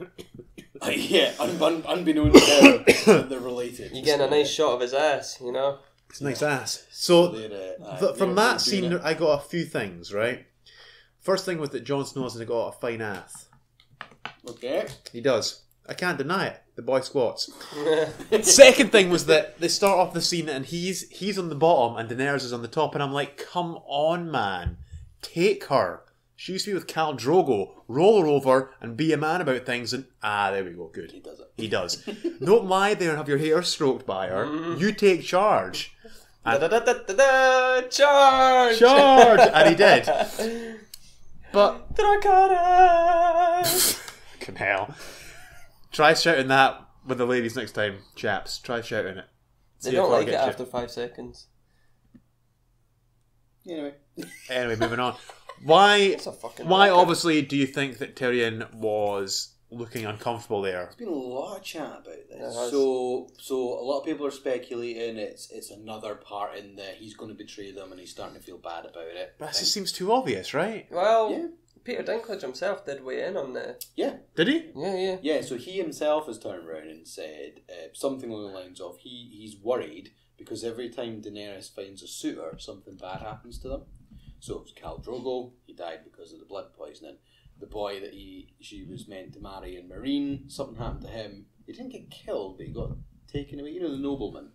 Uh, yeah, un- un- unbeknownst to them, they're related. You getting a nice shot of his ass, you know. It's a nice ass. So th- from that scene, it. I got a few things right. First thing was that Jon Snow has got a fine ass. okay. He does. I can't deny it. The boy squats. Second thing was that they start off the scene and he's he's on the bottom and Daenerys is on the top, and I'm like, come on, man, take her. She used to be with Khal Drogo. Roll her over and be a man about things. And ah, there we go. Good. He does it. He does. Don't lie there and have your hair stroked by her. You take charge. Da-da-da-da-da-da, Charge! Charge! and he did. But Dracarys! fucking hell. Try shouting that with the ladies next time, chaps. Try shouting it. They See don't like it get you. after five seconds. Anyway, Anyway, moving on. Why? It's a fucking. Why, record. obviously, do you think that Tyrion was looking uncomfortable there? there's been a lot of chat about this. There. So, so a lot of people are speculating it's it's another part in that he's going to betray them and he's starting to feel bad about it. That just seems too obvious, right? Well, Yeah. Peter Dinklage himself did weigh in on the. Yeah, Did he? Yeah, yeah. Yeah, so he himself has turned around and said uh, something along the lines of he, he's worried because every time Daenerys finds a suitor, something bad happens to them. So it was Khal Drogo, he died because of the blood poisoning. The boy that he she was meant to marry in Meereen, something happened to him. He didn't get killed, but he got taken away. You know, the nobleman.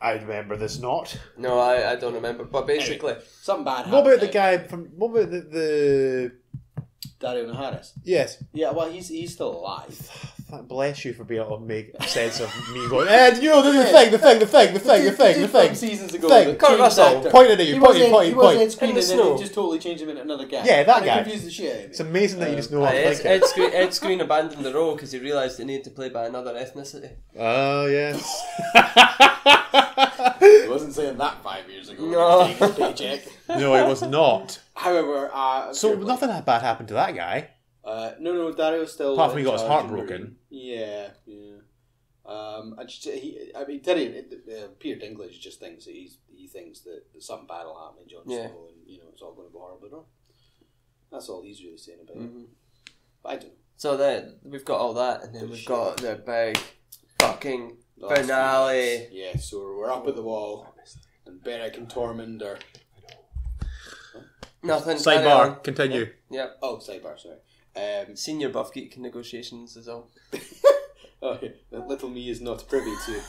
I remember this not. No, I, I don't remember. But basically, Something bad. What about the him. guy from? What about the, the? Daario Naharis? Yes. Yeah, well, he's he's still alive. Thank- Bless you for being able to make sense of me going. And you know the, the thing, the thing, the thing, the thing, the thing, the thing. Seasons ago, Thing. that Kurt changed Russell. actor. Pointed at you, He pointed, wasn't, pointed, he wasn't pointed. screen In the snow. just totally changed him into another guy. Yeah, that And guy. confused the shit out of me. It's amazing that you just know uh, what Ed, I'm thinking. Ed, Skrein, Ed Skrein abandoned the role because he realised he needed to play by another ethnicity. Oh yes. He wasn't saying that five years ago. No. he was paycheck. no, it was not. However, uh, So nothing that bad happened to that guy. Uh, no, no, Daario's still. Apart from in he got his heart broken. Yeah, yeah. Um, I just, he, I mean, Tyrion, uh, Peter Dinklage just thinks that he's, he thinks that, that something bad will happen in Jon Yeah. Snow, and you know it's all going to go horribly wrong. That's all he's really saying about it. Mhm. But I don't know. So then we've got all that, and then we've got the big fucking The finale. minutes. Yeah, so we're up at the wall, and Beric and Tormund are. Nothing. Sidebar. Continue. Yep. Oh, sidebar, sorry. Um, Senior Buff Geek negotiations is all. Okay, that little me is not privy to.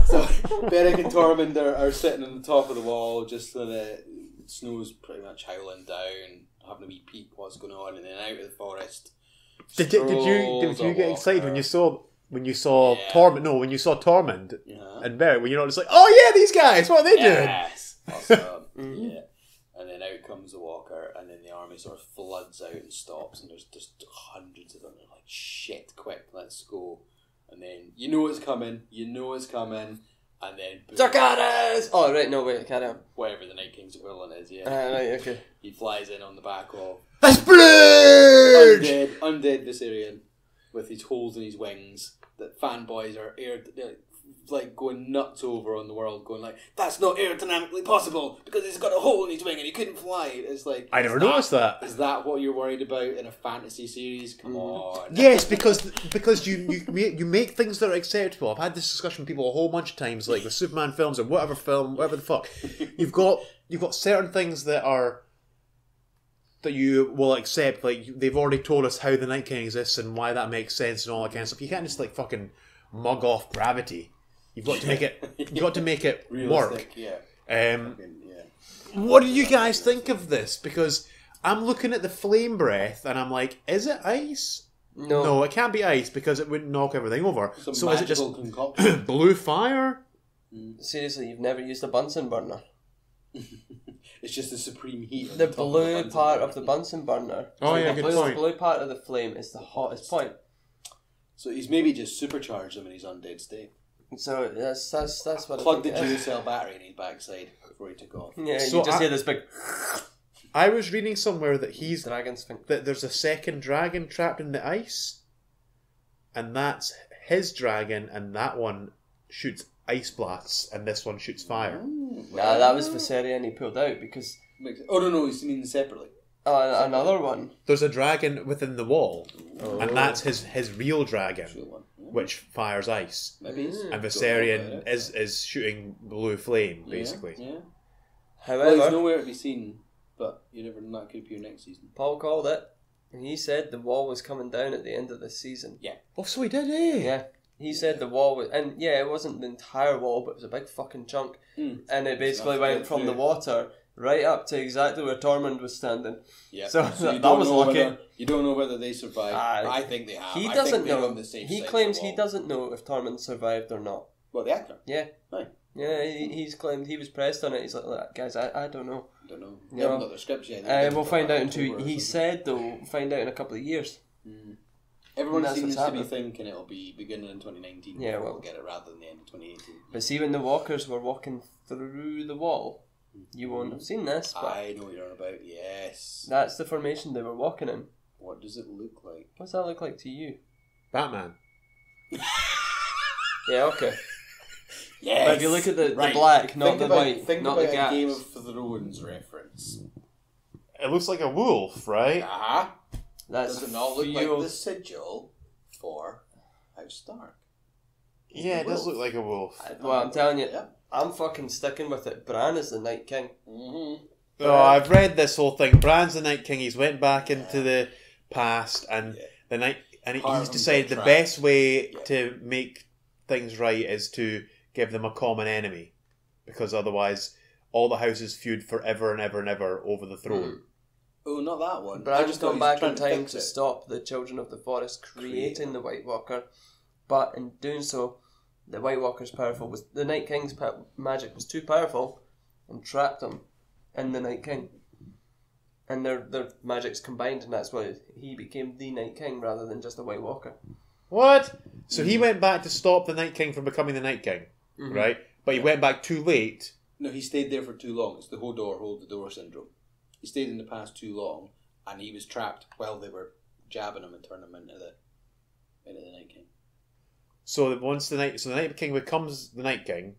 so Beric and Tormund are, are sitting on the top of the wall, just when the snow's pretty much howling down, having a wee peek what's going on, and then out of the forest. Did you, did you did you get excited when you saw when you saw Yeah. Tormund? No, when you saw Tormund Yeah. and Beric, when you're not just like, oh yeah, these guys, what are they doing? Yes. Awesome. Mhm. Yeah. And then out comes the walker, and then the army sort of floods out and stops, and there's just hundreds of them. They're like, shit, quick, let's go. And then you know it's coming, you know it's coming, and then boom, Dracarys! Oh, right, no, wait, carry on. whatever the Night King's equivalent is, yeah. Uh, right, okay. he flies in on the back of I splurge. undead, undead Viserion with his holes in his wings that fanboys are air, like going nuts over on the world, going like, "That's not aerodynamically possible because he's got a hole in his wing and he couldn't fly." It's like I never is noticed that. Is that what you're worried about in a fantasy series? Come mm. on. Yes, because because you you make, you make things that are acceptable. I've had this discussion with people a whole bunch of times, like with Superman films or whatever film, whatever the fuck. You've got you've got certain things that are that you will accept. Like they've already told us how the Night King exists and why that makes sense and all that kind of stuff. You can't just like fucking mug off gravity. You've got to make it. You've got to make it work. Yeah. Um, Fucking, yeah. what do you guys think of this? Because I'm looking at the flame breath and I'm like, is it ice? No. No, it can't be ice because it would knock everything over. Some so is it just blue fire? Seriously, you've never used a Bunsen burner. it's just the supreme heat. on The top of blue part burner. of the Bunsen burner. Oh, yeah, the good blue, point. The blue part of the flame is the hottest point. So he's maybe just supercharged him in his undead state. So that's that's that's what Plugged I the think. it cell battery in his backside before he took off. Yeah, So you just I- hear this big I was reading somewhere that he's dragon sphinx. that there's a second dragon trapped in the ice, and that's his dragon, and that one shoots ice blasts, and this one shoots fire. Nah, that was Viserion he pulled out because Makes- Oh no, no, he's mean separately. uh, another one. There's a dragon within the wall, Oh. and that's his his real dragon, Real one. Yeah. Which fires ice. Maybe it's Mm. And Viserion about it. is is shooting blue flame, basically. Yeah. Well, However, he's nowhere to be seen, but you never know that could appear next season. Paul called it, and he said the wall was coming down at the end of the season. Yeah. Oh, so he did, eh? Yeah, he said the wall was, and yeah, it wasn't the entire wall, but it was a big fucking chunk, Mm. and it basically went get from the water right up to exactly where Tormund was standing. Yeah. So, you that don't was lucky. Whether, you don't know whether they survived. Aye. I think they have. He I doesn't know. on the safe He claims he doesn't know if Tormund survived or not. Well, the actor. Yeah. Aye. Yeah, he, he's claimed he was pressed on it. He's like, "Look, guys, I, I don't know. I don't know. They Yeah. haven't got their scripts yet. Uh, we'll find out in two. He said though, find out in a couple of years. Everyone seems to be thinking it'll be beginning in 2019. Yeah, well- we'll get it rather than the end of 2018. But see, when the walkers were walking through the wall, you won't have seen this, but I know what you're on about. Yes. that's the formation they were walking in. What does it look like? What's that look like to you? Batman. Yeah, okay. Yes. But if you look at the, the Right. black, not think the about, white, Think not about the a gaps. Game of Thrones reference. It looks like a wolf, right? Uh-huh. That's Does it not look fuel- like the sigil for House Stark? Yeah, it does look like a wolf. Well, I'm telling you, Yeah. I'm fucking sticking with it. Bran is the Night King. Mm-hmm. Oh, I've read this whole thing. Bran's the Night King. He's went back into the past, and Yeah. the night, and Part he's decided got the best way Yeah. to make things right is to give them a common enemy, because otherwise, all the houses feud forever and ever and ever over the throne. Oh, not that one. But I Bran's just thought gone back in trying to time to stop the Children of the Forest creating Create. the White Walker, but in doing so, the White Walker's powerful was the Night King's pa- magic was too powerful, and trapped him in the Night King. And their their magics combined, and that's why he became the Night King rather than just a White Walker. What? So he went back to stop the Night King from becoming the Night King, Mhm. right? But he went back too late. No, he stayed there for too long. It's the Hodor hold the door syndrome. He stayed in the past too long, and he was trapped while they were jabbing him and turning him into the into the Night King. So that once the night, so the Night King becomes the Night King.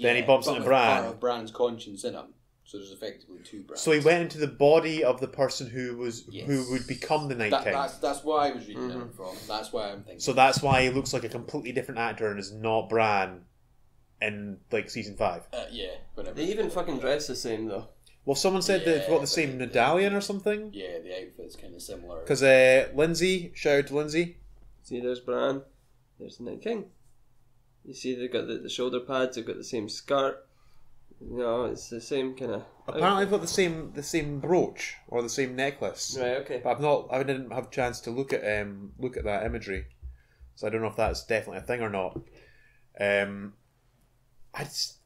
Then he bumps but into with Bran. Part of Bran's conscience in him, so there's effectively two Brans. So he went into the body of the person who was Yes. who would become the Night That, King. that's that's why I was reading it from. That's why I'm thinking. So that's why he looks like a completely different actor and is not Bran in like season five. uh, yeah, whatever. They even fucking dress the same though. Well, someone said they've got Yeah, the same but- medallion or something. Yeah, the outfit's kind of similar. Because uh, Lindsay, shout out to Lindsay. See, there's Bran, there's the Night King. You see, they've got the, the shoulder pads, they've got the same skirt. You know, it's the same kind of. Apparently, they've got the same the same brooch or the same necklace. Right, okay. But I've not. I didn't have a chance to look at um look at that imagery, so I don't know if that's definitely a thing or not. Um, I just,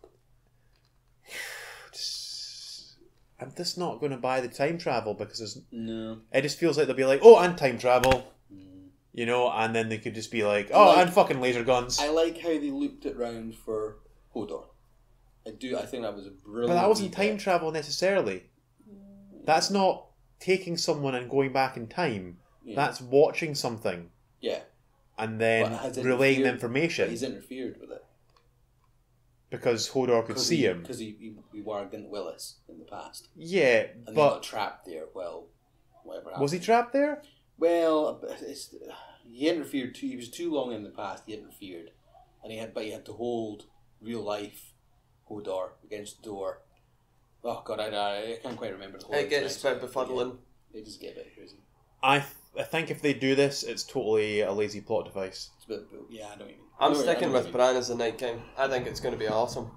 just- I'm just not going to buy the time travel because there's, No. it just feels like they'll be like, oh, and time travel, you know, and then they could just be like, oh, Like- and fucking laser guns. I like how they looped it round for Hodor. I do. I think that was a brilliant. but that wasn't time travel necessarily. That's not taking someone and going back in time. Yeah. That's watching something Yeah, and then relaying the information he's interfered with it because Hodor could see him. because he, he he warged into Wylis in the past, Yeah, and he but got trapped there. Well, whatever. Happened. was he trapped there? Well, it's, he interfered too. He was too long in the past. He interfered, and he had, but he had to hold real life Hodor against the door. Oh God, I, I can't quite remember the whole. It gets a bit befuddling. Yeah, It just get a bit crazy. I th- I think if they do this, it's totally a lazy plot device. It's a bit, yeah, I don't even. I'm I know- I sticking know with what Bran as the Night King. I think it's going to be awesome.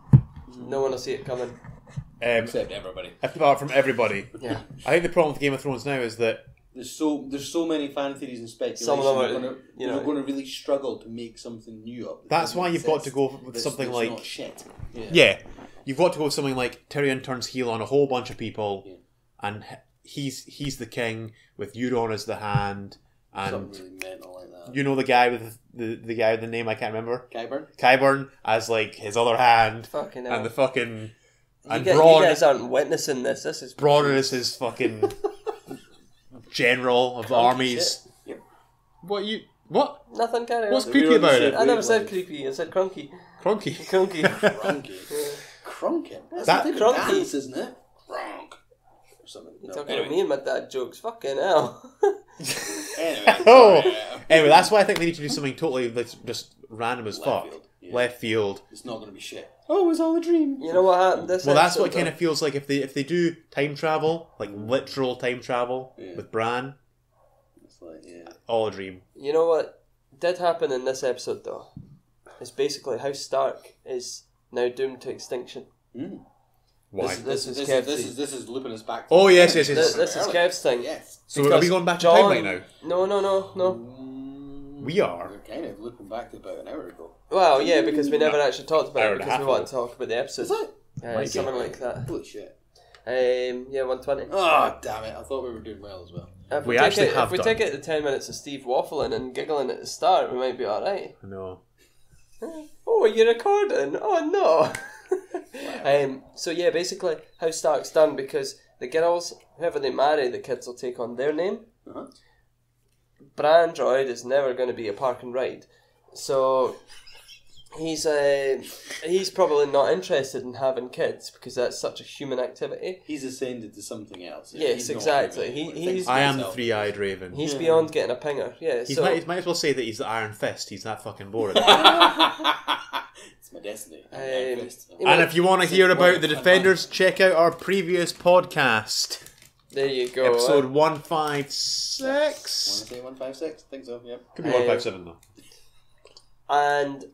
No one will see it coming. Um. Except everybody. apart from everybody, Yeah. I think the problem with Game of Thrones now is that There's so there's so many fan theories and speculation. Some of them are, they're gonna, you know- they're going to really struggle to make something new up. that that's why you've got to go with that's- something that's like not shit. Yeah. yeah, you've got to go with something like Tyrion turns heel on a whole bunch of people, Yeah. and he's he's the king with Euron as the hand, and something really mental like that. you know the guy with the the guy with the name I can't remember, Qyburn. Qyburn as like his other hand, Fucking hell. and the fucking you, and get- Bronn you guys aren't witnessing this. This is Bronn is his fucking general of Crunky armies. shit. Yep. What you what? Nothing carry What's creepy We're on the about it? I never said wavelength. creepy. I said crunky. Crunky. Crunky. Crunky. Crunkin. That's That- the type Crunky. dance, isn't it? Crunk. Or something. You're No, talking anyway. about me and my dad jokes. Fucking hell. Anyway, Oh. yeah. Anyway, that's why I think they need to do something totally that's just random as Left fuck. field, yeah. Left field. It's not going to be shit. Oh, it was all a dream. you know what happened this Well, that's what it kind of feels like if they if they do time travel, like literal time travel Yeah. with Bran, It's like, yeah. all a dream. You know what did happen in this episode though? It's basically House Stark is now doomed to extinction. Mm. Why? This- This, is is, this, Kev's is, this is this is looping us back. Oh, yes, yes, yes. This, this is Kev's thing. Yes. so are we because going back to John- time right now? No, no, no, no. Mm, We are. We're kind of looping back to about an hour ago. Well, yeah, because we never actually talked about it because we half want ago. to talk about the episode. Is it? Uh, Might be. something like that. Holy shit. Um, yeah, one twenty. Oh, damn it. I thought we were doing well as well. If We take actually it, have If we done. take it to ten minutes of Steve waffling and giggling at the start, we might be all right. No. Oh, you're recording? Oh no. um. So yeah, basically, how Stark's done because the girls, whoever they marry, the kids will take on their name. Uh-huh. Bran Droid is never going to be a park and ride, so he's uh, he's probably not interested in having kids because that's such a human activity. He's ascended to something else. Yes, He's exactly. human He- he's- I am the three-eyed raven. He's Yeah. beyond getting a pinger. Yeah. He so might, might as well say that he's the Iron Fist. He's that fucking boring. it's my destiny. Um, Iron Fist. you and if you want to hear about the Defenders, check out our previous podcast, there you go. episode one five Want six. to say 156? think so, yep. Could be Um, one five seven though. And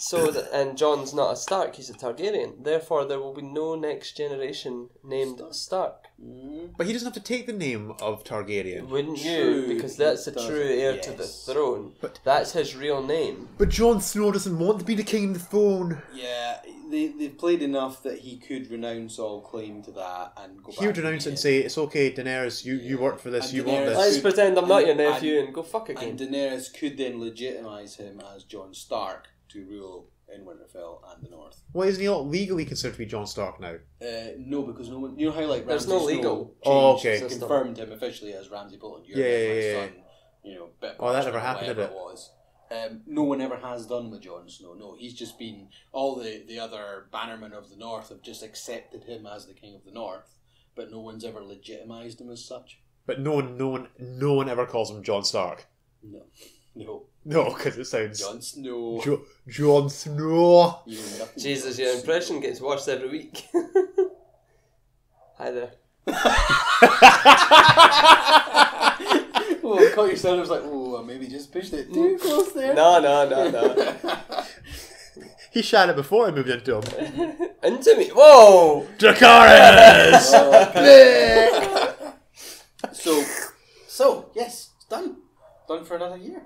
so, the, and Jon's not a Stark; he's a Targaryen. Therefore, there will be no next generation named Stark. Mm. But he doesn't have to take the name of Targaryen. Wouldn't True, you? Because that's the true doesn't, heir to the yes. throne. But- that's his real name. But Jon Snow doesn't want to be the king of the throne. Yeah, they, they've played enough that he could renounce all claim to that and go He would back renounce it being and say, "It's okay, Daenerys. You you worked for this. And you want Daenerys- this." Let's pretend I'm not your nephew and- and go fuck again. And Daenerys could then legitimise him as Jon Stark to rule in Winterfell and the North. Why isn't he not legally considered to be Jon Stark now? Uh, no, because no one. You know how like There's Ramsay no Snow legal Oh, changed- okay. system. confirmed him officially as Ramsay Bolton. You're Yeah, yeah, my yeah, son. You know, bit Oh, that Marshall never happened, did whatever it? Was. Um, no one ever has done with Jon Snow. No, he's just been all the the other bannermen of the North have just accepted him as the king of the North, but no one's ever legitimised him as such. But no one, no one, no one ever calls him Jon Stark. No, no, No, because it sounds Jon Snow. Jo- Jon Snow. You know Jesus, your Snow. impression gets worse every week. Hi there. oh, caught yourself. I was like, oh, I maybe just pushed it too close there. No, no, no, no. He shot it before I moved into him. Into me. Whoa! Dracarys. Oh, so, so yes, it's done. Done for another year.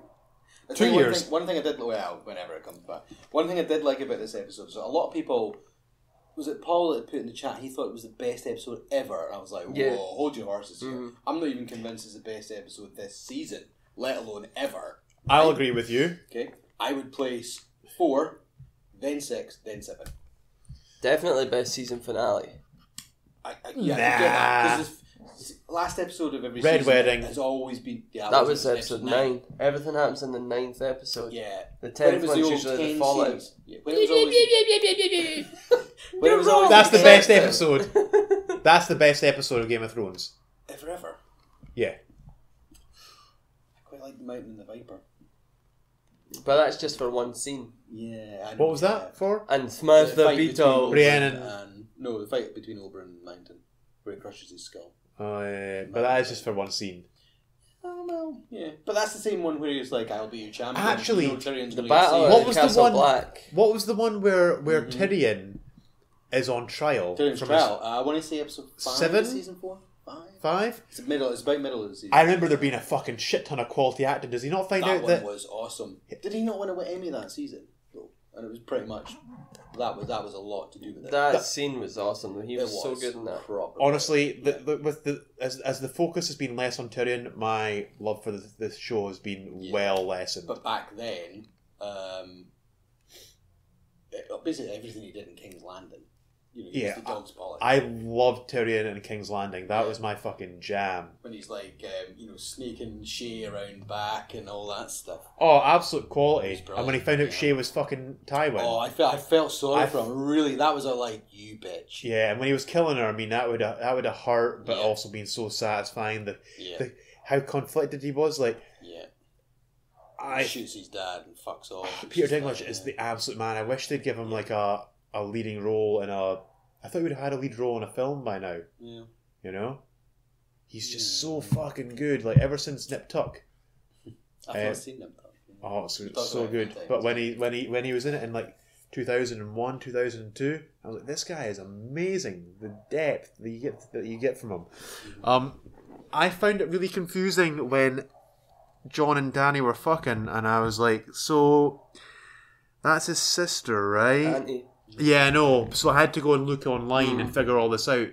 I Two tell you one years. Thing, one thing I did, well, whenever it comes back. One thing I did like about this episode, so a lot of people was it Paul that put in the chat? He thought it was the best episode ever. And I was like, whoa, Yeah. hold your horses here. Mhm. I'm not even convinced it's the best episode this season, let alone ever. I'll agree with you. Okay, I would place four, then six, then seven. Definitely best season finale. I, I, yeah, I get that Nah. because last episode of every Red season Wedding. has always been yeah, That was episode nine. Everything happens in the ninth episode. Yeah, The tenth was one's the old usually the fallout. Yeah, when it was always, when it was always That's the the best episode. That's the best episode of Game of Thrones. Eh, ever ever. Yeah. I quite like the Mountain and the Viper. But that's just for one scene. Yeah. What was yeah. that for? And smash the fight beat between out. Oberyn Rhiannon. and no, the fight between Oberyn and Mountain, where he crushes his skull. Oh, yeah, but that is just for one scene. Oh no, yeah, but that's the same one where he was like, "I'll be your champion." Actually, You know, Tyrion's The battle What at was the one- Black. What was the one where where Mhm. Tyrion is on trial? Tyrion's from his- trial. Uh, I want to say episode five, Seven? of season four, five. Five. It's middle. It's about middle of the season. I remember there being a fucking shit ton of quality acting. Does he not find that out one that? was awesome. Did he not win an Emmy that season? Though, and it was pretty much that was that was a lot to do with it. That, That- scene was awesome. He It was, so good in that. proper. Honestly, the, the, with the as, as the focus has been less on Tyrion, my love for this, this show has been Yeah. well lessened. But back then, um, it- basically everything he did in King's Landing, you know, Yeah, the dog's. I loved Tyrion and King's Landing. That Yeah. was my fucking jam. when he's like, um, you know, sneaking Shae around back and all that stuff. Oh, absolute quality. It And when he found out brilliant, Shae was fucking Tywin. Oh, I felt I felt sorry I- for him. Really, that was a like you bitch. Yeah, and when he was killing her, I mean that would have, that would have hurt, but Yeah. also been so satisfying that yeah, the- how conflicted he was. Like yeah. I, he shoots his dad and fucks off. Peter Dinklage like, is yeah. the absolute man. I wish they'd give him like a a leading role in a. I thought he would have had a lead role in a film by now. Yeah. You know, he's just Yeah. so fucking good. Like ever since Nip Tuck. I've Uh, not seen them. Though. Oh, Talk so good. good. But when he when he when he was in it in like 2001, 2002, I was like, this guy is amazing. The depth that you get that you get from him. Um, I found it really confusing when Jon and Danny were fucking, and I was like, so that's his sister, right? Auntie. Yeah, I know. So I had to go and look online Mm. and figure all this out,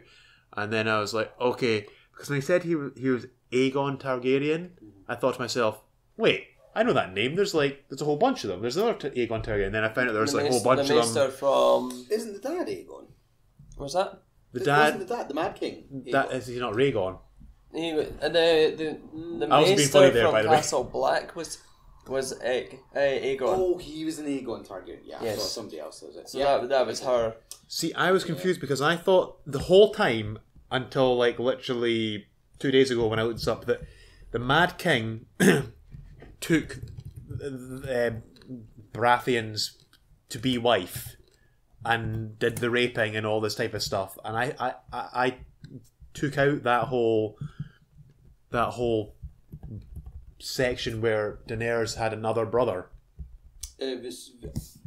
and then I was like, okay, because when he said he was, he was Aegon Targaryen, I thought to myself, wait, I know that name. There's like there's a whole bunch of them. There's another t- Aegon Targaryen. And then I found out there was the like a whole bunch the of them. Maester from Isn't the dad Aegon? What's that? The Wasn't dad, the dad, the Mad King. that Aegon? is he not Rhaegon? He, wa- uh, the the the I was being Maester funny there, from by the way. Castle Black was was Egg, uh, Aegon. Oh, he was an Aegon target. Yeah, I Yes. thought somebody else was it. so yeah. that that was her. See, I was confused because I thought the whole time until like literally two days ago when I looked this up that the Mad King took uh, Baratheon's to be wife and did the raping and all this type of stuff, and I I, I, I took out that whole that whole section where Daenerys had another brother. Uh, Vis-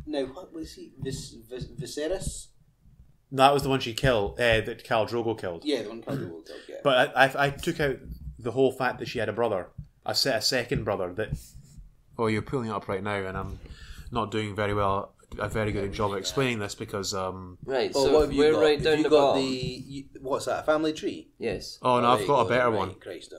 now, what was he? Vis- Vis- Viserys? That was the one she killed, uh, that Khal Drogo killed. Yeah, the one Khal Drogo killed. Yeah. But I, I, I took out the whole fact that she had a brother, a, se- a second brother. That oh, you're pulling it up right now, and I'm not doing very well, a very good job of explaining this because um. Right, Oh, so what we're got? right Have down you the got bottom. the you, what's that? A family tree? Yes. Oh no, there I've got go, a better right, one. Christ,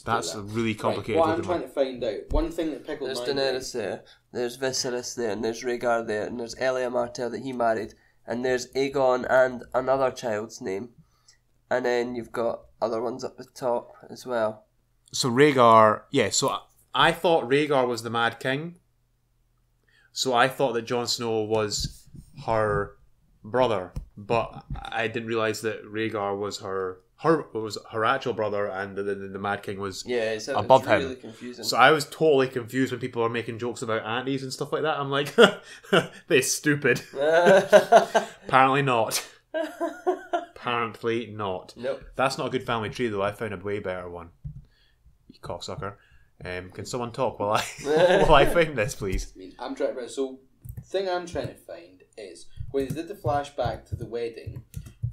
darling, you still That's that. really complicated. Right, what I'm trying to find out. One thing that pickled There's my Daenerys there, there's Viserys there, and there's Rhaegar there, and there's Elia Martell that he married, and there's Aegon and another child's name, and then you've got other ones up the top as well. So Rhaegar, yeah. So I, I thought Rhaegar was the Mad King. So I thought that Jon Snow was her brother, but I didn't realize that Rhaegar was her her was her actual brother, and the, the, the Mad King was Yeah, it's, Above it's him. confusing. So I was totally confused when people are making jokes about aunties and stuff like that. I'm like, they're stupid. Apparently not. Apparently not. nope. That's not a good family tree, though. I found a way better one. You cocksucker. Um, can someone talk while I while I find this, please? I mean, I'm trying to. So, thing I'm trying to find is when they did the flashback to the wedding.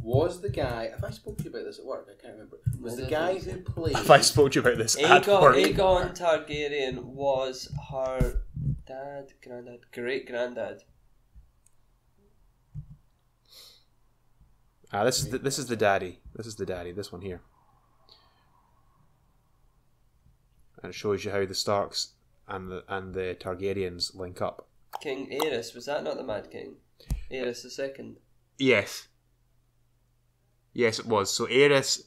Was the guy? Have I spoke to you about this at work? I can't remember. Was the guy who played? Have I spoke to you about this at Aegon, work? Aegon Targaryen was her dad, granddad, great granddad. Ah, this is the, this is the daddy. This is the daddy. This one here. And it shows you how the Starks and the and the Targaryens link up. King Aerys, was that not the Mad King? Aerys the second. Yes. Yes, it was. So Aerys,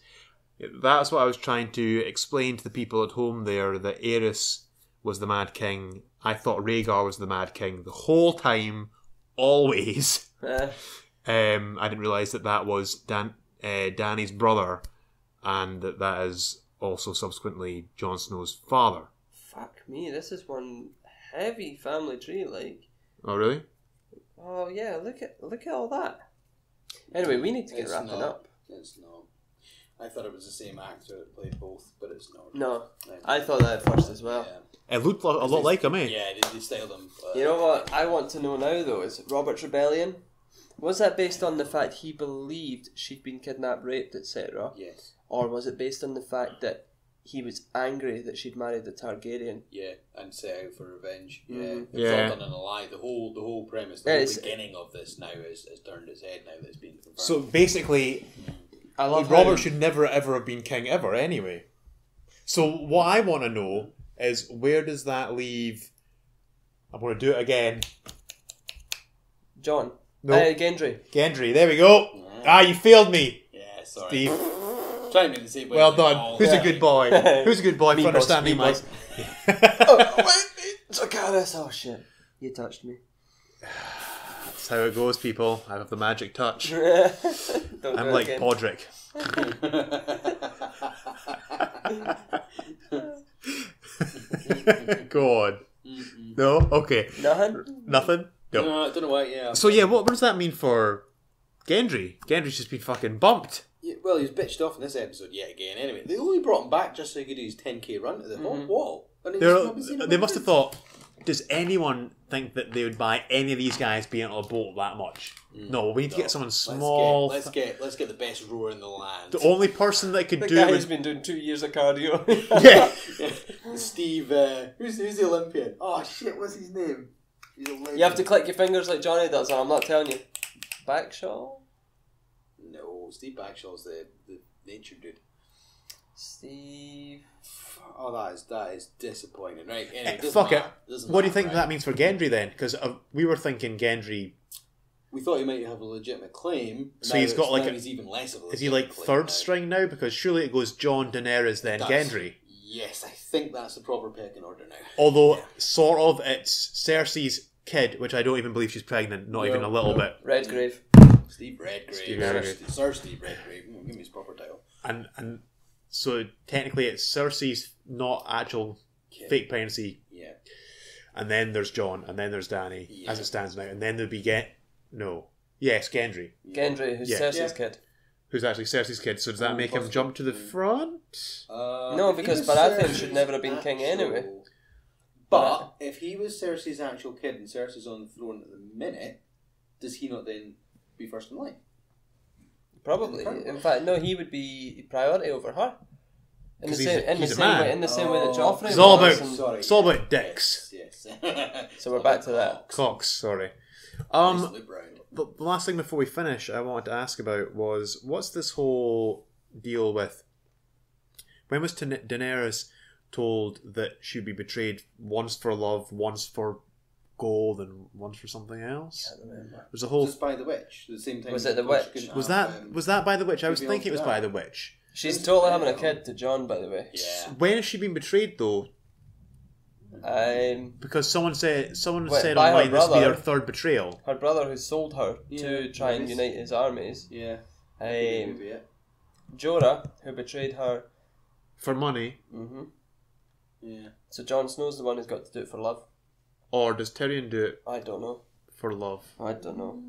that's what I was trying to explain to the people at home there, that Aerys was the Mad King. I thought Rhaegar was the Mad King the whole time, always. Uh, Um, I didn't realise that that was Dan, uh, Danny's brother, and that that is also subsequently Jon Snow's father. fuck me, this is one heavy family tree, like. Oh, really? Oh yeah, look at look at all that. Anyway, we need to get It's wrapping not. up. It's not. I thought it was the same actor that played both, but it's not. No, No. I thought that at first as well. Yeah, It looked a a lot like him, eh? yeah they, they styled him. Uh, You know what I want to know now though is Robert's rebellion. Was that based on the fact he believed she'd been kidnapped, raped, etc., Yes. or was it based on the fact that he was angry that she'd married the Targaryen? Yeah, and set out for revenge. Yeah, Mhm. it's Yeah. all done in a lie. The whole, the whole premise, the Yeah, whole beginning of this now is, is turned its head now that it's been confirmed. So basically, I love Robert how- should never ever have been king ever anyway. So what I want to know is where does that leave? I'm going to do it again. Jon. No. Uh, Gendry. Gendry, there we go. Ah, you failed me, yeah, sorry. Steve. Trying to be the same way. Well done. all- Who's Yeah. a good boy? Who's a good boy Me for boss, understanding me my? boss. oh, wait, Dracarys. Oh shit, you touched me. That's how it goes, people. I have the magic touch. I'm like again. Podrick. Go on. Mm-hmm. No? Okay. Nothing. Nothing? No. no, I don't know why. Yeah. So yeah, what, what does that mean for Gendry? Gendry's just been fucking bumped. Yeah, well, he was bitched off in this episode yet again. Anyway, they only brought him back just so he could do his 10k run to the Mm-hmm. wall. And They're, not been seen they must have thought, does anyone think that they would buy any of these guys being on a boat that much? No, we need to get someone Let's small. Get, let's get let's get the best rower in the land. the only person that could The do guy it who's was been doing two years of cardio. yeah. Steve, uh, who's who's the Olympian? Oh shit, what's his name? He's a legend. you have to click your fingers like Johnny does, and I'm not telling you. Backshall. No, Steve Backshall's the the nature dude. Steve. Oh, that is that is disappointing. Right, anyway, Eh, doesn't fuck it. matter. Doesn't What do you think right? that means for Gendry then? Because uh, we were thinking Gendry. We thought he might have a legitimate claim. So he's got like a- he's even less of a Is he like third now. string now? Because surely it goes Jon, Daenerys, then That's- Gendry. Yes, I think that's the proper pecking order now. Although sort of it's Cersei's kid, which I don't even believe she's pregnant. Not even a little bit. Redgrave. Steve Redgrave. Steve Sir, Redgrave. Sir Steve Redgrave. Mm, Give me his proper title. And and so technically it's Cersei's not actual Kid. fake pregnancy, Yeah. and then there's Jon, and then there's Danny Yeah. as it stands now, and then there'd be get No. Yes, Gendry, Gendry, who's Yeah. Cersei's Yeah. kid. who's actually Cersei's kid. So does that Oh, make him jump to the front? Uh, No, because Baratheon should never have been king anyway. actual- But if he was Cersei's actual kid and Cersei's on the throne at the minute, does he not then be first in line? Probably. In fact, no, he would be priority over her. In the 'Cause he's same, a- in the he's a same man. way, in the same way that Oh. Joffrey It's all was. about- and- Sorry. It's all about dicks. Yes. yes. So we're back to that. Cox, sorry. Um, Nice loop the, the last thing before we finish, I wanted to ask about was what's this whole deal with? When was Da- Daenerys told that she'd be betrayed once for love, once for gold, and once for something else? There's a whole. Just by the witch. The same time. Was it the witch? Was that um, was that by the witch? I was thinking it was I'll by the witch. She's totally having a kid to Jon, by the way. Yeah. When has she been betrayed though? Um, Because someone said someone Wait, said by her online this would be her third betrayal. her brother who sold her Yeah, to try and unite his armies. Yeah. Um, Jorah, who betrayed her. For money, Mm-hmm. Yeah. So Jon Snow's the one who's got to do it for love. Or does Tyrion do it I don't know. for love? I don't know.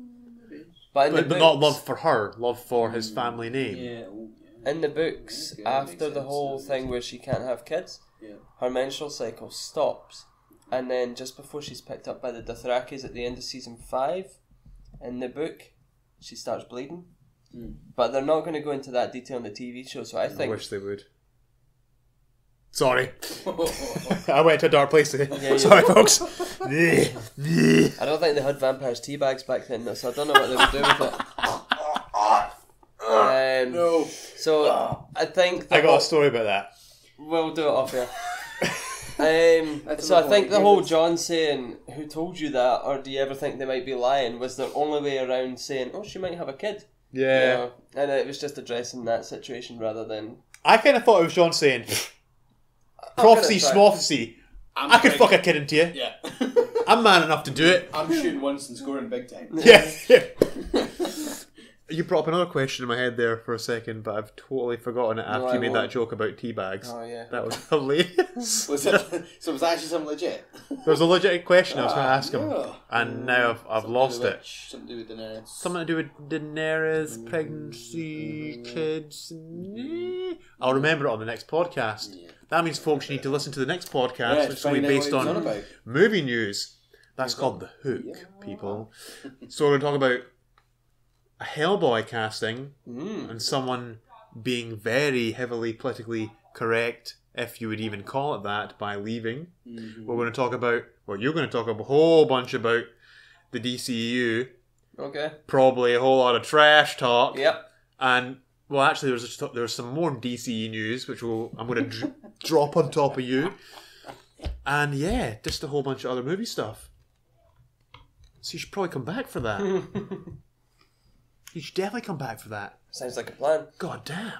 Maybe. But in But, the but not books- love for her, love for his family name. Yeah. oh, yeah. In the books, Okay, that makes after the sense. whole That thing makes where she can't have kids, Yeah. her menstrual cycle stops, and then just before she's picked up by the Dothrakis at the end of season five, in the book, she starts bleeding. Mm. But they're not going to go into that detail in the TV show, so I I think wish they would. Sorry, I went to a dark place today. Yeah, yeah. Sorry, folks. I don't think they had vampires tea bags back then, though, so I don't know what they would do with it. Um, No. So I think the I got whole- a story about that. We'll do it off here. Um, That's so I another think one. the whole Jon saying, "Who told you that?" or "Do you ever think they might be lying?" was their only way around saying, "Oh, she might have a kid." Yeah. You know? and it was just addressing that situation rather than I kind of thought it was Jon saying, I'm Oh, prophecy, gonna smorphecy. I'm could fuck a kid into you. Yeah. I'm man enough to do it. I'm shooting once and scoring big time. Yeah. you brought up another question in my head there for a second, but I've totally forgotten it after I you made that won't. joke about tea bags. Oh yeah. That was hilarious. Was it? So it was actually something legit. There was a legit question I was going to Ah, ask him, yeah. and now I've, I've lost it. Something to do with Daenerys. Something to do with Daenerys, pregnancy, kids. eh. I'll remember it on the next podcast. Yeah. That means, folks, you need to listen to the next podcast, Yeah, which will be find out based what he was on about. movie news. That's called The Hook, people. So we're going to talk about a Hellboy casting Mm. and someone being very heavily politically correct, if you would even call it that, by leaving. Mhm. We're going to talk about, well, you're going to talk a whole bunch about the DCEU, Okay. probably a whole lot of trash talk, Yep. and well, actually, there's a, there's some more DCE news which will I'm going to dr- drop on top of you, and yeah, just a whole bunch of other movie stuff. So you should probably come back for that. you should definitely come back for that. Sounds like a plan. God damn.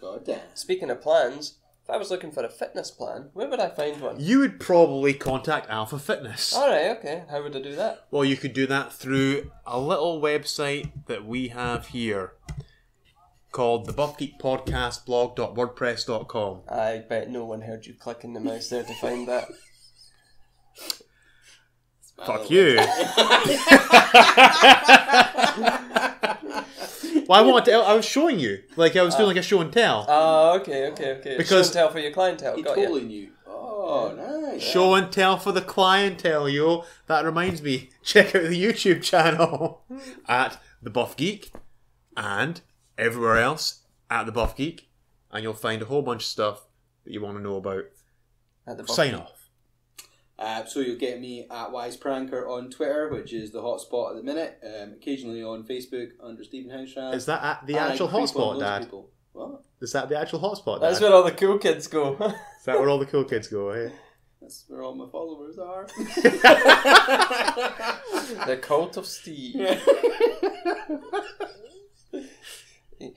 God damn. Speaking of plans, if I was looking for a fitness plan, where would I find one? You would probably contact Alpha Fitness. All right. Okay. How would I do that? Well, you could do that through a little website that we have here called the buffgeekpodcastblog.wordpress.com. I bet no one heard you clicking the mouse there to find that. Fuck you. well, I wanted to, I was showing you. Like, I was doing uh, like a show and tell. Oh, okay, okay, okay. Because- Show and tell for your clientele. He Got totally you. knew. Oh, nice. Show and tell for the clientele, yo. That reminds me, check out the YouTube channel at The Buff Geek and everywhere else at The Buff Geek, and you'll find a whole bunch of stuff that you want to know about. At the Buff Sign bottom. off. Uh, so you'll get me at Wise Pranker on Twitter, which is the hotspot at the minute. Um, occasionally on Facebook under Stephen Houshrad. Is that at the And actual hotspot, Dad? people. What? Is that the actual hotspot, Dad? That's where all the cool kids go. Is that where all the cool kids go, eh? That's where all my followers are. the cult of Steve.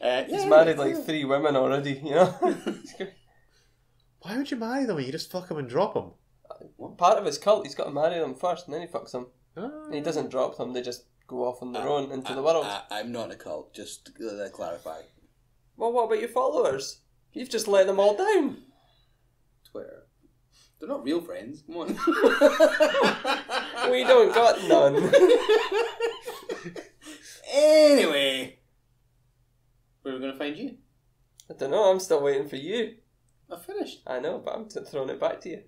Uh, He's yeah, married yeah. like three women already, you know? Why would you marry them when you just fuck them and drop them? Part of his cult, he's got to marry them first and then he fucks them. And he doesn't drop them, they just go off on their Uh, own into I- the world. I, am not a cult, just to uh, clarify. well, what about your followers? You've just let them all down. Twitter. They're not real friends. Come on. We don't got none. anyway. Where are we going to find you? I don't know, I'm still waiting for you. I finished. I know, but I'm t- throwing it back to you.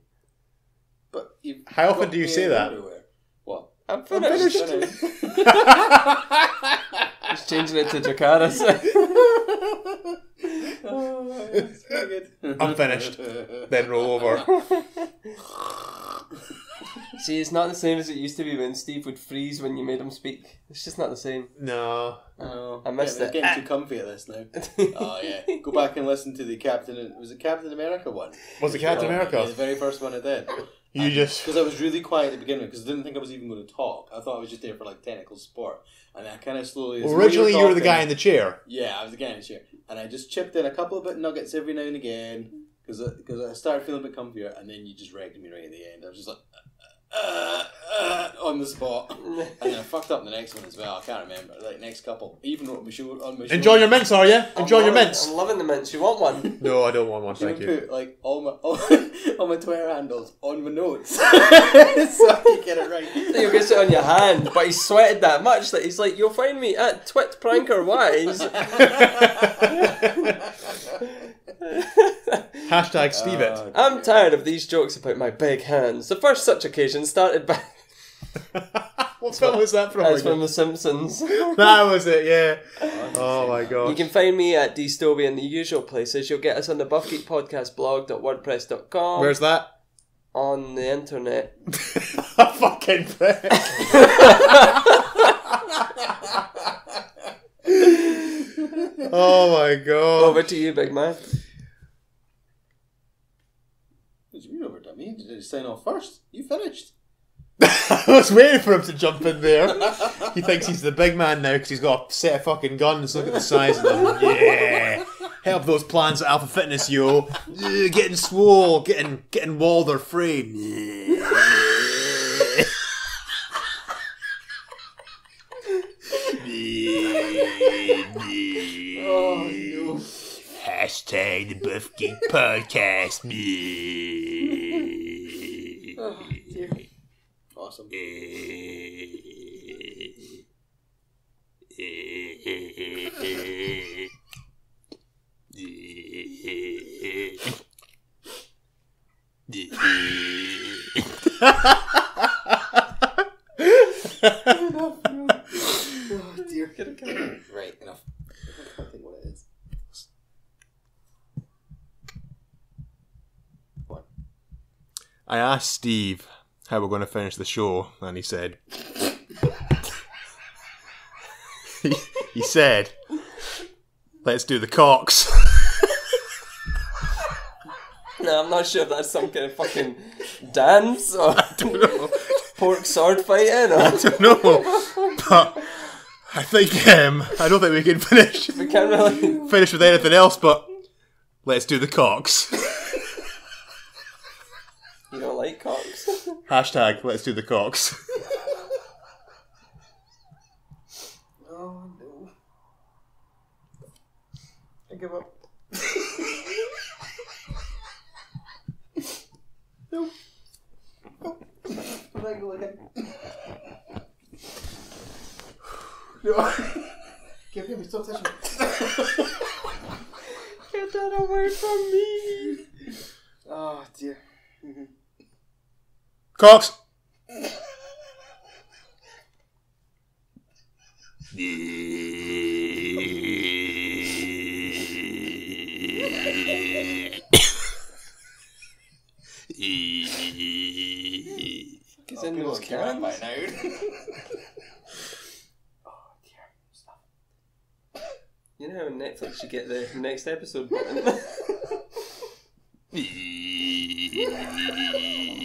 But you've How often do you me say that? everywhere. What? I'm finished. finished. Just changing it to Jakarta. oh, that's very good. I'm finished. Then roll over. See, it's not the same as it used to be when Steve would freeze when you made him speak. It's just not the same. No. Oh, I missed getting, it. Getting too ah. comfy at this now. Oh yeah, go back and listen to the Captain. Was it Captain America one? Was it Captain Oh, Yeah, America? the very first one I did. You just. Because I was really quiet at the beginning because I didn't think I was even going to talk. I thought I was just there for like technical support, and I kind of slowly. as Originally, you were the guy in the chair. Yeah, I was the guy in the chair, and I just chipped in a couple of bit nuggets every now and again because because I started feeling a bit comfier, and then you just wrecked me right at the end. I was just like. Uh, uh, on the spot, and then I fucked up the next one as well. I can't remember. Like next couple, even on my shoulder. On my shoulder. Enjoy your mints, are you? Enjoy I'm your loving- mints. I'm loving the mints. You want one? No, I don't want one, Should thank you. put like all my all, all my Twitter handles on my notes so I can get it right? You'll get it on your hand, but he sweated that much that he's like, "You'll find me at Twit Pranker Wise." Hashtag Steve it. Uh, I'm tired of these jokes about my big hands. The first such occasion started by what film was that from? as again? from The Simpsons. That was it, yeah. Oh my god. You can find me at Dstobie in the usual places. You'll get us on the Buffgeek Podcast blog.wordpress.com Where's that? on the internet. Fucking prick. oh my god. Over to you, big man. What do you over to me? Did you sign off first? You finished. I was waiting for him to jump in there. He thinks he's the big man now because he's got a set of fucking guns. Look at the size of them. Yeah. Help those plans at Alpha Fitness, yo. Yeah, Getting swole, getting getting Walder frame. Oh no. Hashtag the Buff Geek Podcast. Oh, dear. Awesome. Oh dear. right, enough. I can't think what it is. What? I asked Steve how we're going to finish the show, and he said, he, he said, let's do the cocks. No, I'm not sure if that's some kind of fucking dance or I don't know. pork sword fighting or no, but I think um, I don't think we can finish we can't really. finish with anything else. But let's do the cocks. You don't like cocks? Hashtag let's do the cocks. Oh no. I give up. no. No. I'm not going again. No. Give him, stop touching me. Get that away from me! Oh dear. Mm-hmm. Cocks. It's in those cans. by now. oh dear. Stop. You know how on Netflix you get the next episode button?